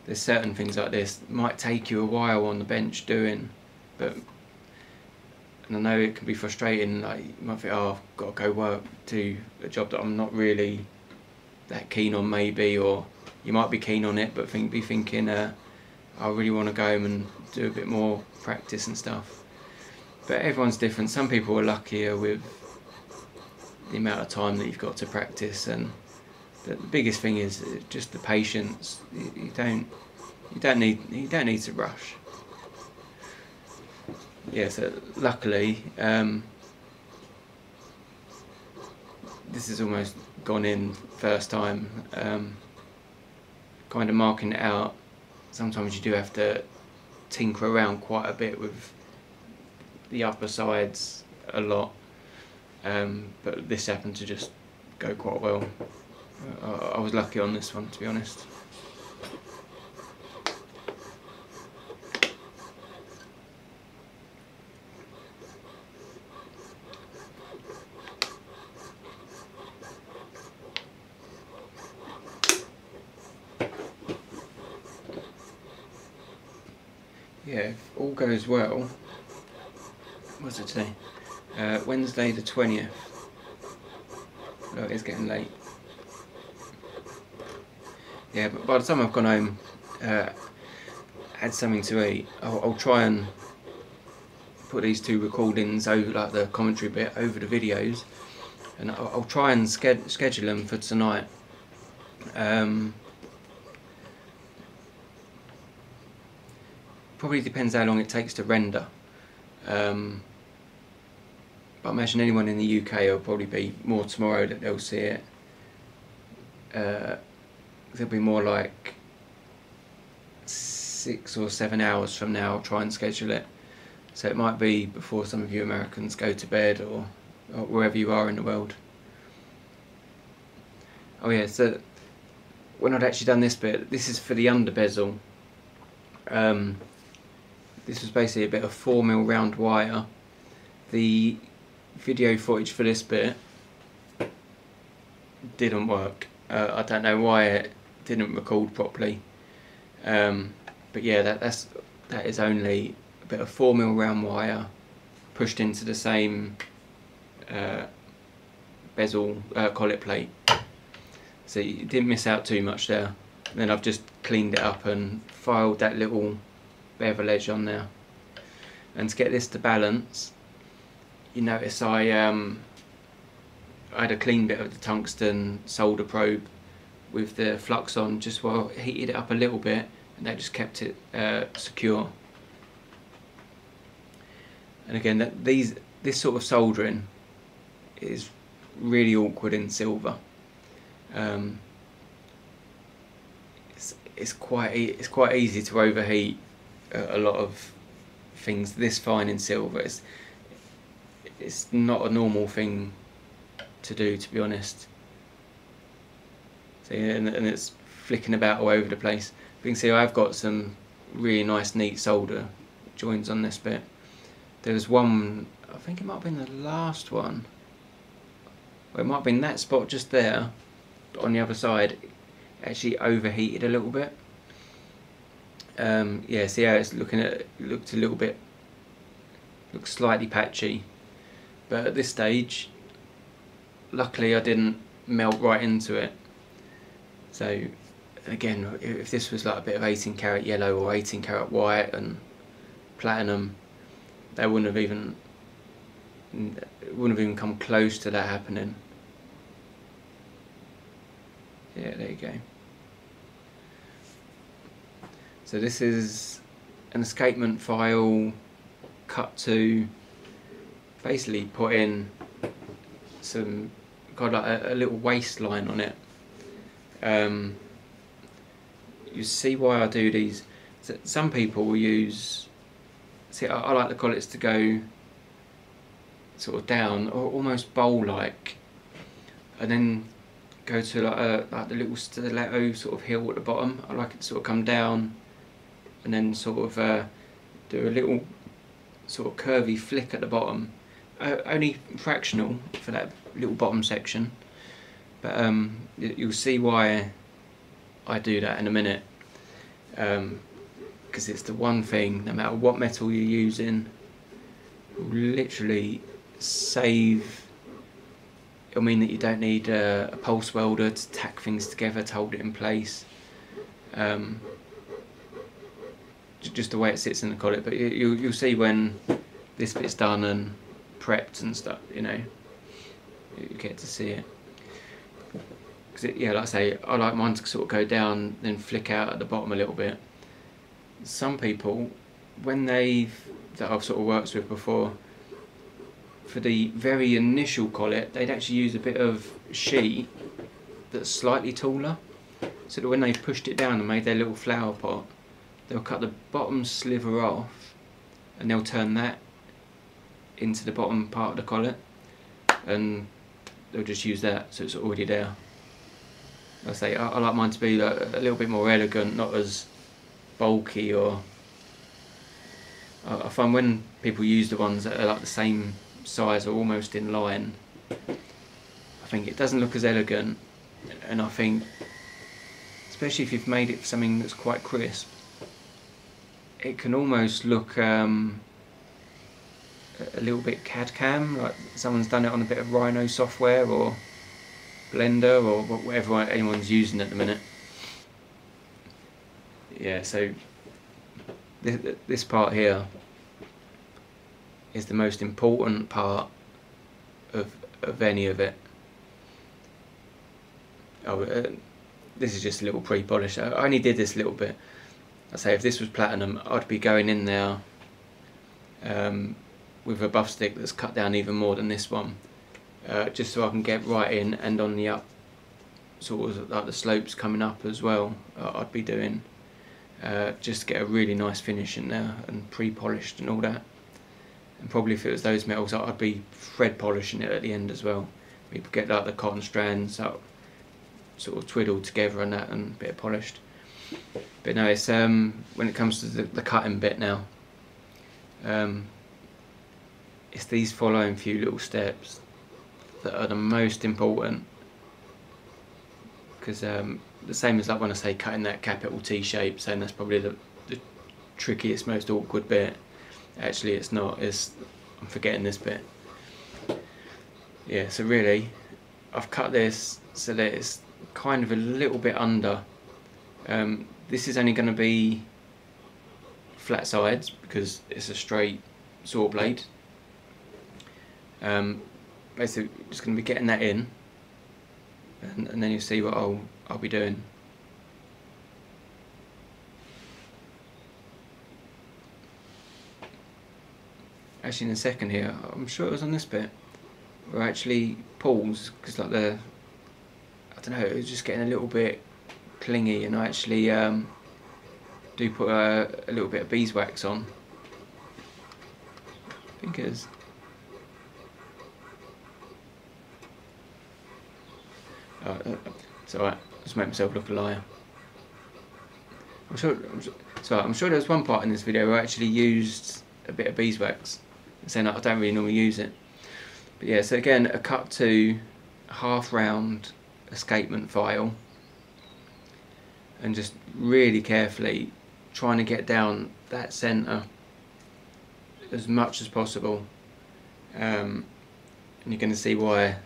there's certain things like this might take you a while on the bench doing, but and I know it can be frustrating. Like you might think, oh, I've got to go work to a job that I'm not really that keen on, maybe, or you might be keen on it, but think be thinking, uh, I really want to go home and do a bit more practice and stuff. But everyone's different. Some people are luckier with the amount of time that you've got to practice and the biggest thing is just the patience. You, you don't you don't need you don't need to rush. Yeah, so luckily um, this has almost gone in first time. Um, kind of marking it out. Sometimes you do have to tinker around quite a bit with the upper sides a lot, um, but this happened to just go quite well. I was lucky on this one, to be honest. Yeah, if all goes well, what's it today? Uh, Wednesday the 20th. Oh, it is getting late yeah, but by the time I've gone home, uh, had something to eat, I'll, I'll, try and put these two recordings over, like the commentary bit, over the videos, and I'll, I'll try and sched schedule them for tonight. Um, probably depends how long it takes to render. Um, but I imagine anyone in the UK will probably be more tomorrow that they'll see it. Uh, it'll be more like six or seven hours from now. I'll try and schedule it. So it might be before some of you Americans go to bed or, or wherever you are in the world. Oh yeah, so when I'd actually done this bit, this is for the under bezel. Um, this was basically a bit of 4mm round wire. The video footage for this bit didn't work. Uh, I don't know why it didn't record properly. Um, but yeah, that that's that is only a bit of 4 mil round wire pushed into the same uh, bezel uh, collet plate so you didn't miss out too much there and then I've just cleaned it up and filed that little bevel edge on there. And to get this to balance you notice I um, I had a clean bit of the tungsten solder probe with the flux on just while heated it up a little bit and that just kept it uh, secure. And again that these this sort of soldering is really awkward in silver. Um, it's, it's quite it's quite easy to overheat a, lot of things this fine in silver. It's, it's not a normal thing to do to be honest. See, and, and it's flicking about all over the place. You can see I've got some really nice neat solder joins on this bit. There was one I think it might have been the last one. It might have been that spot just there on the other side actually overheated a little bit um, yeah see how it's looking at looked a little bit looks slightly patchy. But at this stage luckily I didn't melt right into it. So again if this was like a bit of 18 karat yellow or 18 karat white and platinum they wouldn't have even wouldn't have even come close to that happening. Yeah there you go so this is an escapement file cut to basically put in some got like a, a little waistline on it. Um, you see why I do these. Some people will use see I, I like the collets to go sort of down or almost bowl like and then go to like, a, like the little stiletto sort of heel at the bottom. I like it to sort of come down and then sort of uh, do a little sort of curvy flick at the bottom. Uh, only fractional for that little bottom section but um, you'll see why I do that in a minute. Because um, it's the one thing no matter what metal you're using will literally save it'll mean that you don't need a, a pulse welder to tack things together to hold it in place. Um, just the way it sits in the collet but you, you'll, you'll see when this bit's done and prepped and stuff you know. You get to see it. Because yeah like I say I like mine to sort of go down then flick out at the bottom a little bit. Some people when they've that I've sort of worked with before for the very initial collet they'd actually use a bit of sheet that's slightly taller so that when they pushed it down and made their little flower pot they'll cut the bottom sliver off and they'll turn that into the bottom part of the collet and they'll just use that so it's already there. I say I, I like mine to be like a little bit more elegant not as bulky or I, I find when people use the ones that are like the same size or almost in line I think it doesn't look as elegant and I think especially if you've made it for something that's quite crisp it can almost look um, a little bit CAD CAM like someone's done it on a bit of Rhino software or Blender or whatever anyone's using at the minute yeah so this, part here is the most important part of, of any of it. Oh, uh, this is just a little pre-polish. I only did this little bit. I say if this was platinum, I'd be going in there um, with a buff stick that's cut down even more than this one, uh, just so I can get right in and on the up, sort of like the slopes coming up as well. Uh, I'd be doing. Uh, just to get a really nice finish in there and pre-polished and all that. And probably if it was those metals I'd be thread polishing it at the end as well. We get like the cotton strands up sort of twiddled together and that and a bit polished but no it's um, when it comes to the, the cutting bit now um, it's these following few little steps that are the most important. Because um, the same as like when I say cutting that capital T shape saying that's probably the, the trickiest most awkward bit actually it's not it's I'm forgetting this bit. Yeah so really I've cut this so that it's kind of a little bit under um, this is only going to be flat sides because it's a straight saw blade. Um, basically just going to be getting that in and, and then you'll see what I'll, I'll be doing. Actually in a second here I'm sure it was on this bit where I actually pause because like the I don't know it was just getting a little bit clingy and I actually um, do put a, a, little bit of beeswax on. Uh, uh, it's alright. Just make myself look a liar. I'm sure, I'm sure so I'm sure there's one part in this video where I actually used a bit of beeswax. Saying that I don't really normally use it. But yeah, so again, a cut to half round escapement file and just really carefully trying to get down that centre as much as possible. Um, and you're going to see why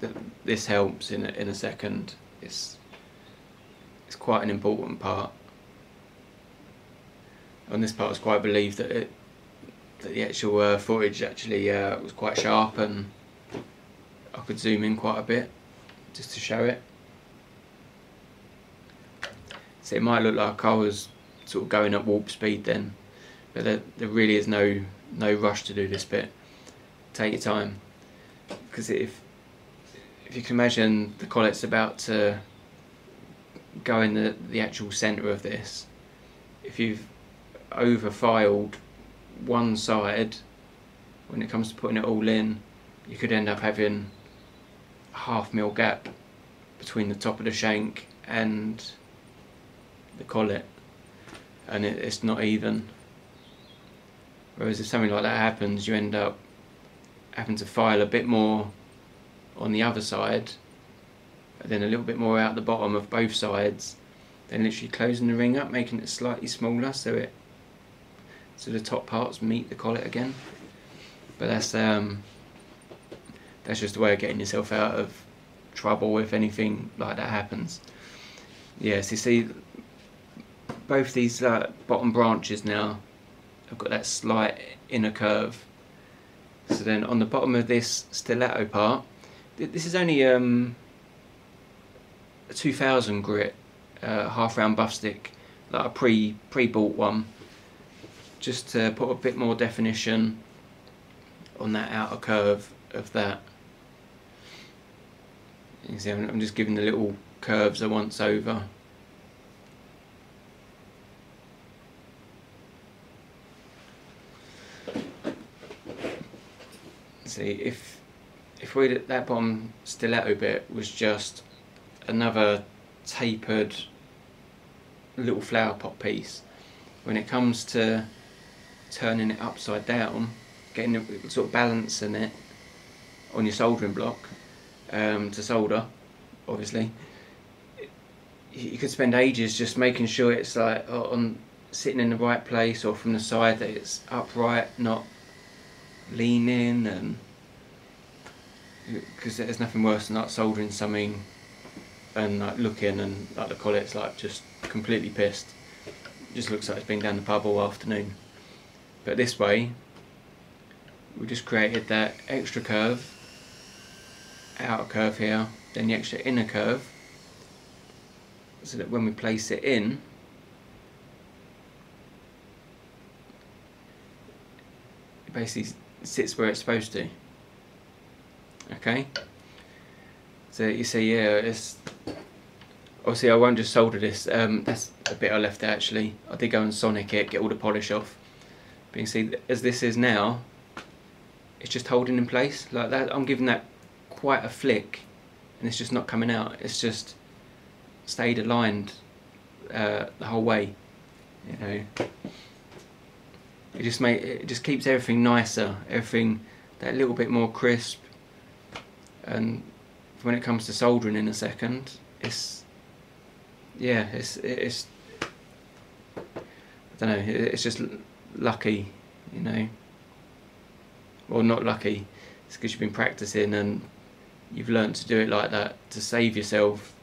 th this helps in a, in a second. It's, it's quite an important part. On this part, I was quite believed that it that the actual uh, footage actually uh, was quite sharp and I could zoom in quite a bit just to show it. So it might look like I was sort of going at warp speed then, but there, there really is no no rush to do this bit. Take your time, because if if you can imagine the collet's about to go in the the actual centre of this, if you've over filed one side, when it comes to putting it all in, you could end up having a half mil gap between the top of the shank and the collet and it, it's not even. Whereas if something like that happens you end up having to file a bit more on the other side and then a little bit more out the bottom of both sides then literally closing the ring up making it slightly smaller so it so the top parts meet the collet again. But that's um, that's just a way of getting yourself out of trouble if anything like that happens. Yes you see both these uh, bottom branches now have got that slight inner curve so then on the bottom of this stiletto part this is only um, a 2000 grit uh, half round buff stick like a pre pre bought one just to put a bit more definition on that outer curve of that. You see I'm just giving the little curves a once over. If if we that bottom stiletto bit was just another tapered little flower pot piece when it comes to turning it upside down, getting the, sort of balancing it on your soldering block um, to solder, obviously. You could spend ages just making sure it's like on sitting in the right place or from the side that it's upright, not leaning, and because there's nothing worse than like soldering something and like looking and like the collet's like just completely pissed. Just looks like it's been down the pub all afternoon. But this way, we just created that extra curve, outer curve here, then the extra inner curve, so that when we place it in, it basically sits where it's supposed to. Okay? So you see, yeah, it's obviously I won't just solder this. Um, that's a bit I left actually. I did go and sonic it, get all the polish off. But you can see, as this is now, it's just holding in place like that. I'm giving that quite a flick and it's just not coming out. It's just stayed aligned uh, the whole way, you know. It just make it just keeps everything nicer, everything that little bit more crisp. And when it comes to soldering in a second, it's yeah, it's it's I don't know, it's just lucky you know. Well, not lucky. It's because you've been practicing and you've learned to do it like that to save yourself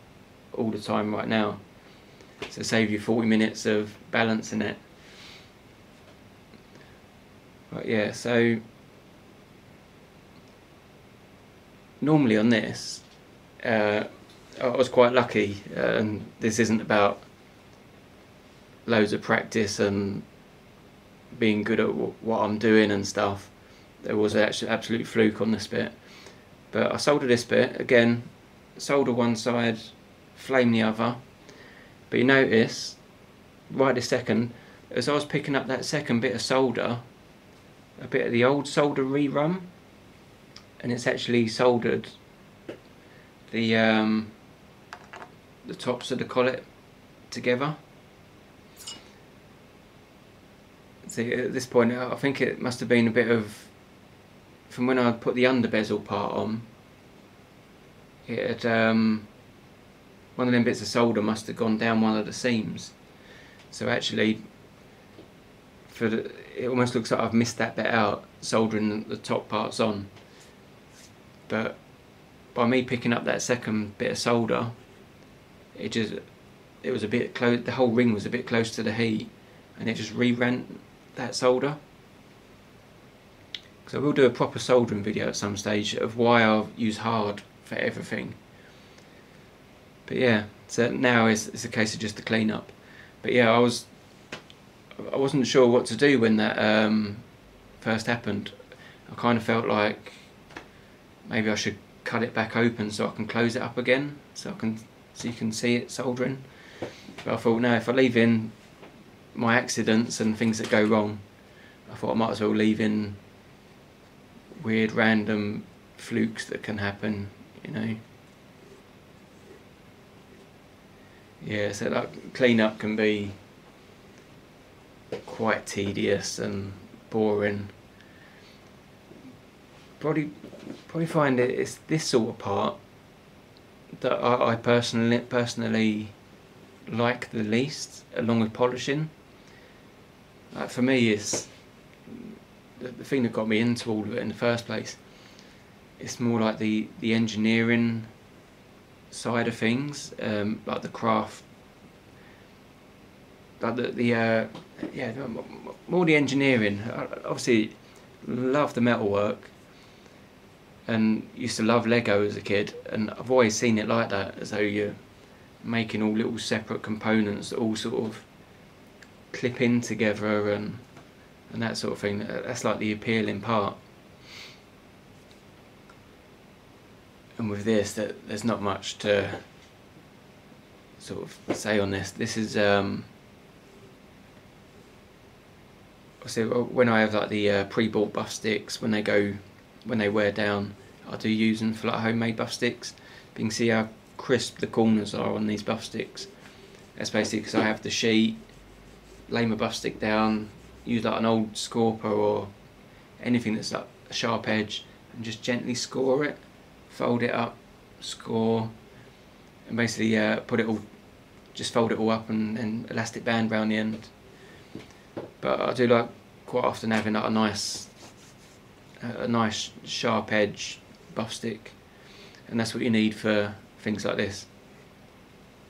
all the time right now. So save you 40 minutes of balancing it. But yeah, so normally on this, uh, I was quite lucky, and this isn't about loads of practice and being good at what I'm doing and stuff. There was actually absolute fluke on this bit, but I soldered this bit again. Solder one side, flame the other. But you notice, right this second, as I was picking up that second bit of solder, a bit of the old solder rerun, and it's actually soldered the um, the tops of the collet together. See, at this point, I think it must have been a bit of from when I put the under bezel part on. It had, um, one of them bits of solder must have gone down one of the seams. So actually, for the, it almost looks like I've missed that bit out, soldering the top parts on. But by me picking up that second bit of solder, it just it was a bit close. The whole ring was a bit close to the heat, and it just re-ran that solder. So we'll do a proper soldering video at some stage of why I use hard for everything. But yeah, so now it's, it's a case of just the clean up. But yeah, I was I wasn't sure what to do when that um, first happened. I kind of felt like maybe I should cut it back open so I can close it up again so I can so you can see it soldering. But I thought no if I leave in my accidents and things that go wrong I thought I might as well leave in weird random flukes that can happen you know. Yeah so that cleanup can be quite tedious and boring probably probably find it, it's this sort of part that I, I personally personally like the least, along with polishing. Like for me, it's the, the thing that got me into all of it in the first place. It's more like the the engineering side of things, um, like the craft, like the the uh, yeah, more the engineering. I obviously, love the metalwork and used to love Lego as a kid, and I've always seen it like that, as though you're making all little separate components that all sort of clip in together and and that sort of thing. That's like the appealing part. And with this, that there's not much to sort of say on this. This is um, see when I have like the uh, pre-bought buff sticks when they go when they wear down I do use them for like homemade buff sticks. You can see how crisp the corners are on these buff sticks. That's basically because I have the sheet lay my buff stick down use like an old scorper or anything that's like a sharp edge and just gently score it. Fold it up score and basically uh, put it all just fold it all up and, then elastic band around the end. But I do like quite often having like a nice a nice sharp edge buff stick. And that's what you need for things like this.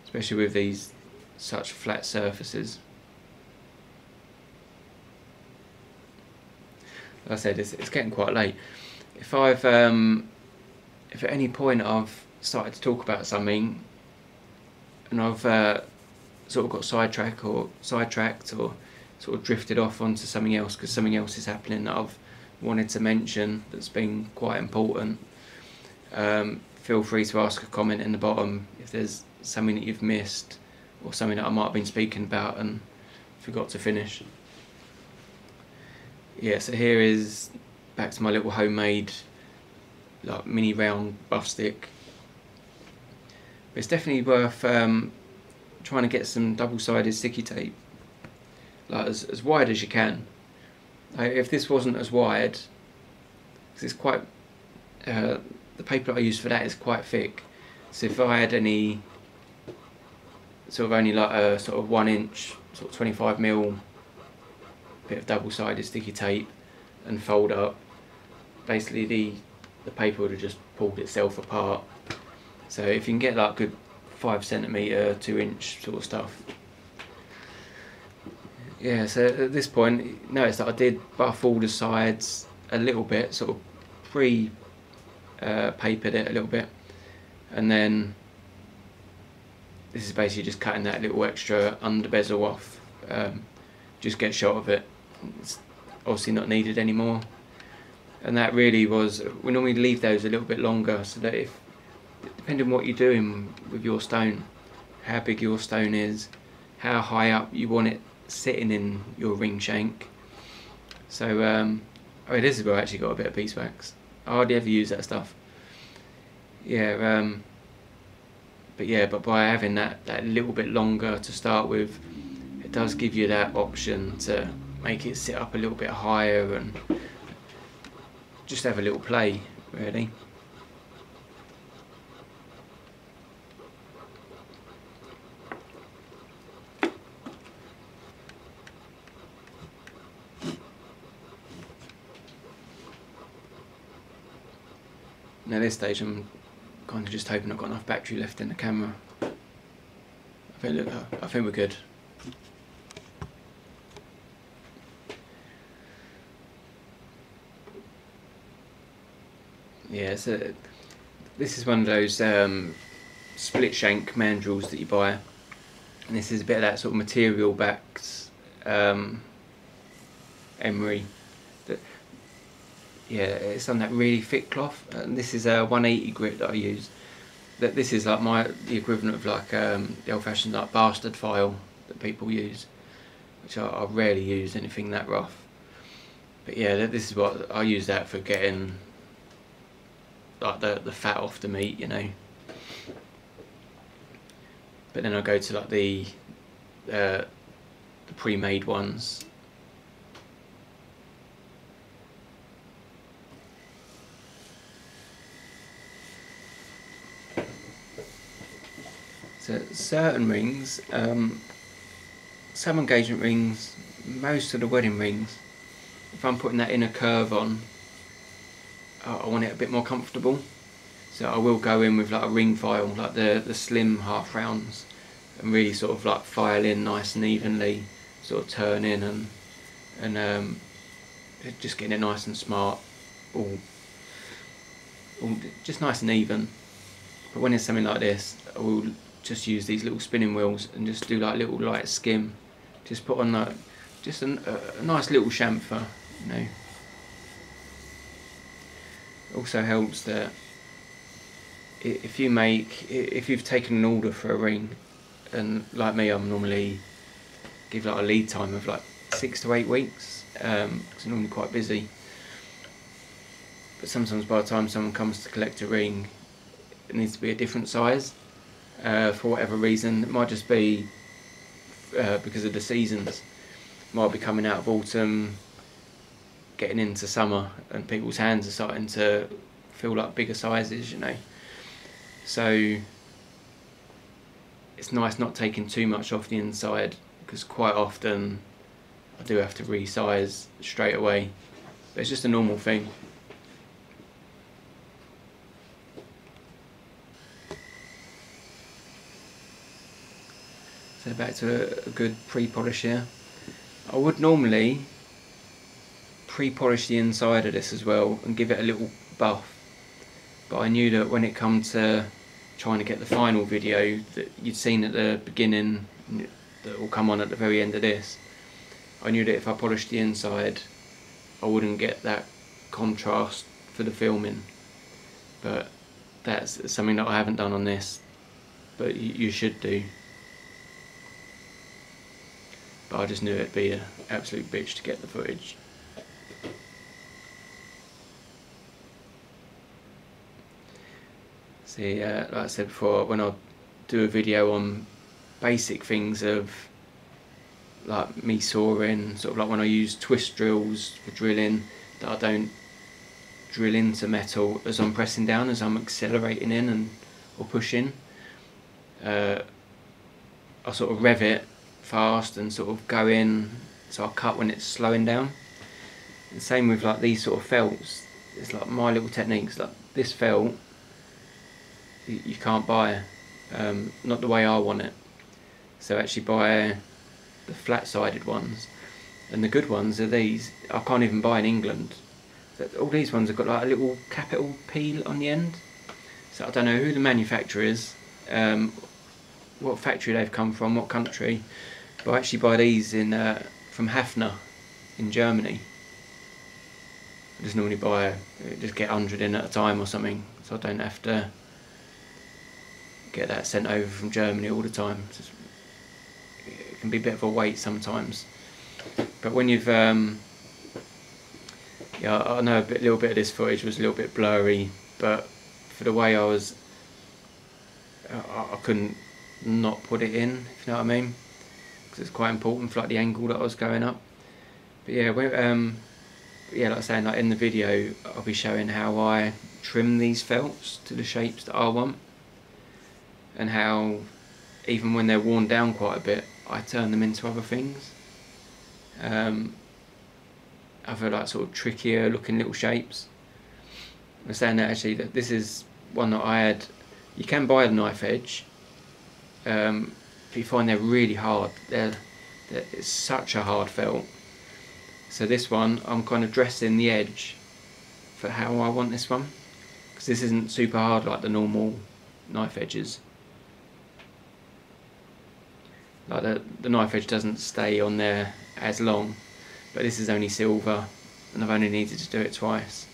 Especially with these such flat surfaces. Like I said it's, it's getting quite late. If I've um, if at any point I've started to talk about something and I've uh, sort of got sidetracked or sidetracked or sort of drifted off onto something else because something else is happening that I've wanted to mention that's been quite important, um, feel free to ask a comment in the bottom if there's something that you've missed or something that I might have been speaking about and forgot to finish. Yeah, so here is back to my little homemade like mini round buff stick. It's definitely worth um, trying to get some double-sided sticky tape, like as, as wide as you can if this wasn't as wide, because it's quite, uh, the paper I use for that is quite thick, so if I had any sort of only like a sort of one inch, sort of 25 mil bit of double-sided sticky tape and fold up, basically the the paper would have just pulled itself apart. So if you can get like good five centimeter, two inch sort of stuff. Yeah, so at this point, notice that I did buff all the sides a little bit, sort of pre uh, papered it a little bit, and then this is basically just cutting that little extra under bezel off. Um, just get shot of it. It's obviously not needed anymore. And that really was, we normally leave those a little bit longer so that if, depending on what you're doing with your stone, how big your stone is, how high up you want it sitting in your ring shank. So, um, this is where I actually got a bit of beeswax. I hardly ever use that stuff. Yeah, um, but yeah, but by having that, that little bit longer to start with, it does give you that option to make it sit up a little bit higher and just have a little play, really. This stage I'm kind of just hoping I've got enough battery left in the camera. I think, I think we're good. Yeah, so this is one of those um, split shank mandrels that you buy. And this is a bit of that sort of material backed um, emery. Yeah, it's on that really thick cloth. And this is a 180 grit that I use. That this is like my the equivalent of like um, the old fashioned like bastard file that people use, which I, I rarely use anything that rough. But yeah, this is what I use that for getting like the, the fat off the meat, you know. But then I go to like the uh, the pre-made ones. So certain rings, um, some engagement rings, most of the wedding rings, if I'm putting that inner curve on, I want it a bit more comfortable. So I will go in with like a ring file, like the, the slim half rounds, and really sort of like file in nice and evenly, sort of turn in and and um, just getting it nice and smart, all, all just nice and even. But when it's something like this, I will just use these little spinning wheels and just do like little light skim. Just put on like just a, a nice little chamfer, you know. Also helps that if you make if you've taken an order for a ring and like me I'm normally give like a lead time of like six to eight weeks because um, I'm normally quite busy. But sometimes by the time someone comes to collect a ring it needs to be a different size uh, for whatever reason it might just be uh, because of the seasons might be coming out of autumn getting into summer and people's hands are starting to feel like bigger sizes, you know. So it's nice not taking too much off the inside because quite often I do have to resize straight away. But it's just a normal thing. Back to a, a good pre-polish here. I would normally pre-polish the inside of this as well and give it a little buff but I knew that when it comes to trying to get the final video that you'd seen at the beginning that will come on at the very end of this I knew that if I polished the inside I wouldn't get that contrast for the filming but that's something that I haven't done on this but you, should do but I just knew it'd be an absolute bitch to get the footage See, uh, like I said before, when I do a video on basic things of like me sawing, sort of like when I use twist drills for drilling, that I don't drill into metal as I'm pressing down, as I'm accelerating in and or pushing. Uh, I sort of rev it fast and sort of go in so I cut when it's slowing down. And same with like these sort of felts. It's like my little techniques. Like this felt, you, can't buy, um, not the way I want it. So actually buy the flat-sided ones, and the good ones are these. I can't even buy in England. All these ones have got like a little capital P on the end. So I don't know who the manufacturer is, um, what factory they've come from, what country. But I actually buy these in uh, from Hafner in Germany. I just normally buy, just get 100 in at a time or something, so I don't have to get that sent over from Germany all the time. Just, it can be a bit of a wait sometimes. But when you've, um, yeah, I know a bit, little bit of this footage was a little bit blurry, but for the way I was, I, I couldn't not put it in, if you know what I mean, because it's quite important for like the angle that I was going up. But yeah, um, yeah, like I was saying, like in the video, I'll be showing how I trim these felts to the shapes that I want, and how even when they're worn down quite a bit, I turn them into other things. Um, other like sort of trickier looking little shapes. I was saying that actually that this is one that I had. You can buy a knife edge. Um, you find they're really hard, they're, they're it's such a hard felt. So this one, I'm kind of dressing the edge for how I want this one, because this isn't super hard like the normal knife edges. Like the, the knife edge doesn't stay on there as long, but this is only silver, and I've only needed to do it twice.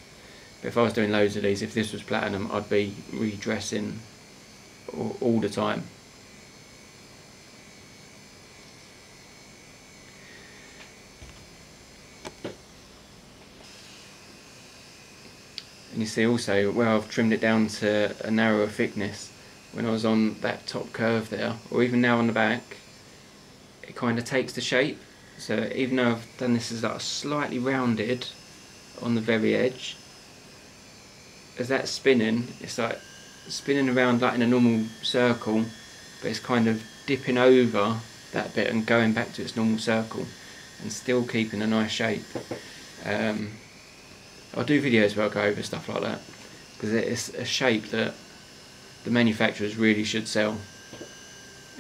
But if I was doing loads of these, if this was platinum, I'd be redressing all, all the time. You see also where I've trimmed it down to a narrower thickness, when I was on that top curve there, or even now on the back, it kind of takes the shape. So even though I've done this as like slightly rounded on the very edge, as that's spinning, it's like spinning around like in a normal circle, but it's kind of dipping over that bit and going back to its normal circle and still keeping a nice shape. Um, I'll do videos where I go over stuff like that because it's a shape that the manufacturers really should sell.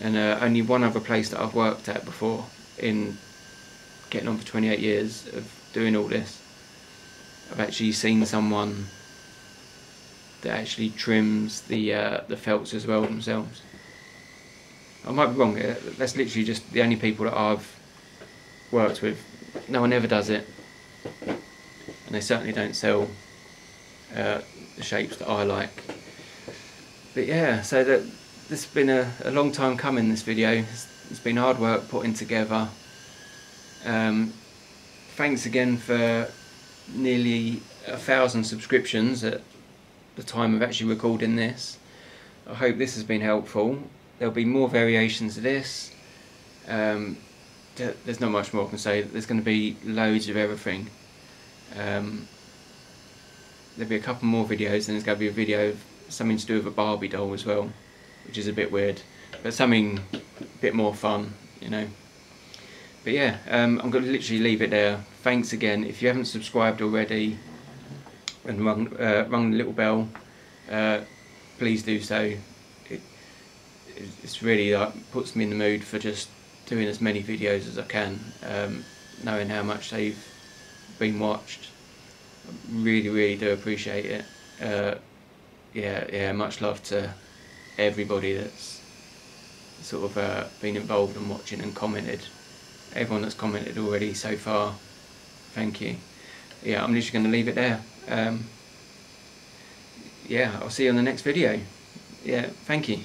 And uh, only one other place that I've worked at before in getting on for 28 years of doing all this, I've actually seen someone that actually trims the uh, the felts as well themselves. I might be wrong. That's literally just the only people that I've worked with. No one ever does it, and they certainly don't sell uh, the shapes that I like. But yeah, so that this has been a, a long time coming. This video, it's, it's been hard work putting together. Um, thanks again for nearly a thousand subscriptions at the time of actually recording this. I hope this has been helpful. There'll be more variations of this. Um, there's not much more I can say. There's going to be loads of everything. Um, there'll be a couple more videos and there's going to be a video of something to do with a Barbie doll as well, which is a bit weird, but something a bit more fun, you know. But yeah, um, I'm going to literally leave it there. Thanks again. If you haven't subscribed already, and rung, uh, rung the little bell, uh, please do so. It, it's really like, puts me in the mood for just doing as many videos as I can, um, knowing how much they've been watched. Really, really do appreciate it. Uh, yeah, yeah, much love to everybody that's sort of uh, been involved and watching and commented. Everyone that's commented already so far, thank you. Yeah, I'm literally going to leave it there um, yeah, I'll see you on the next video. Yeah, thank you.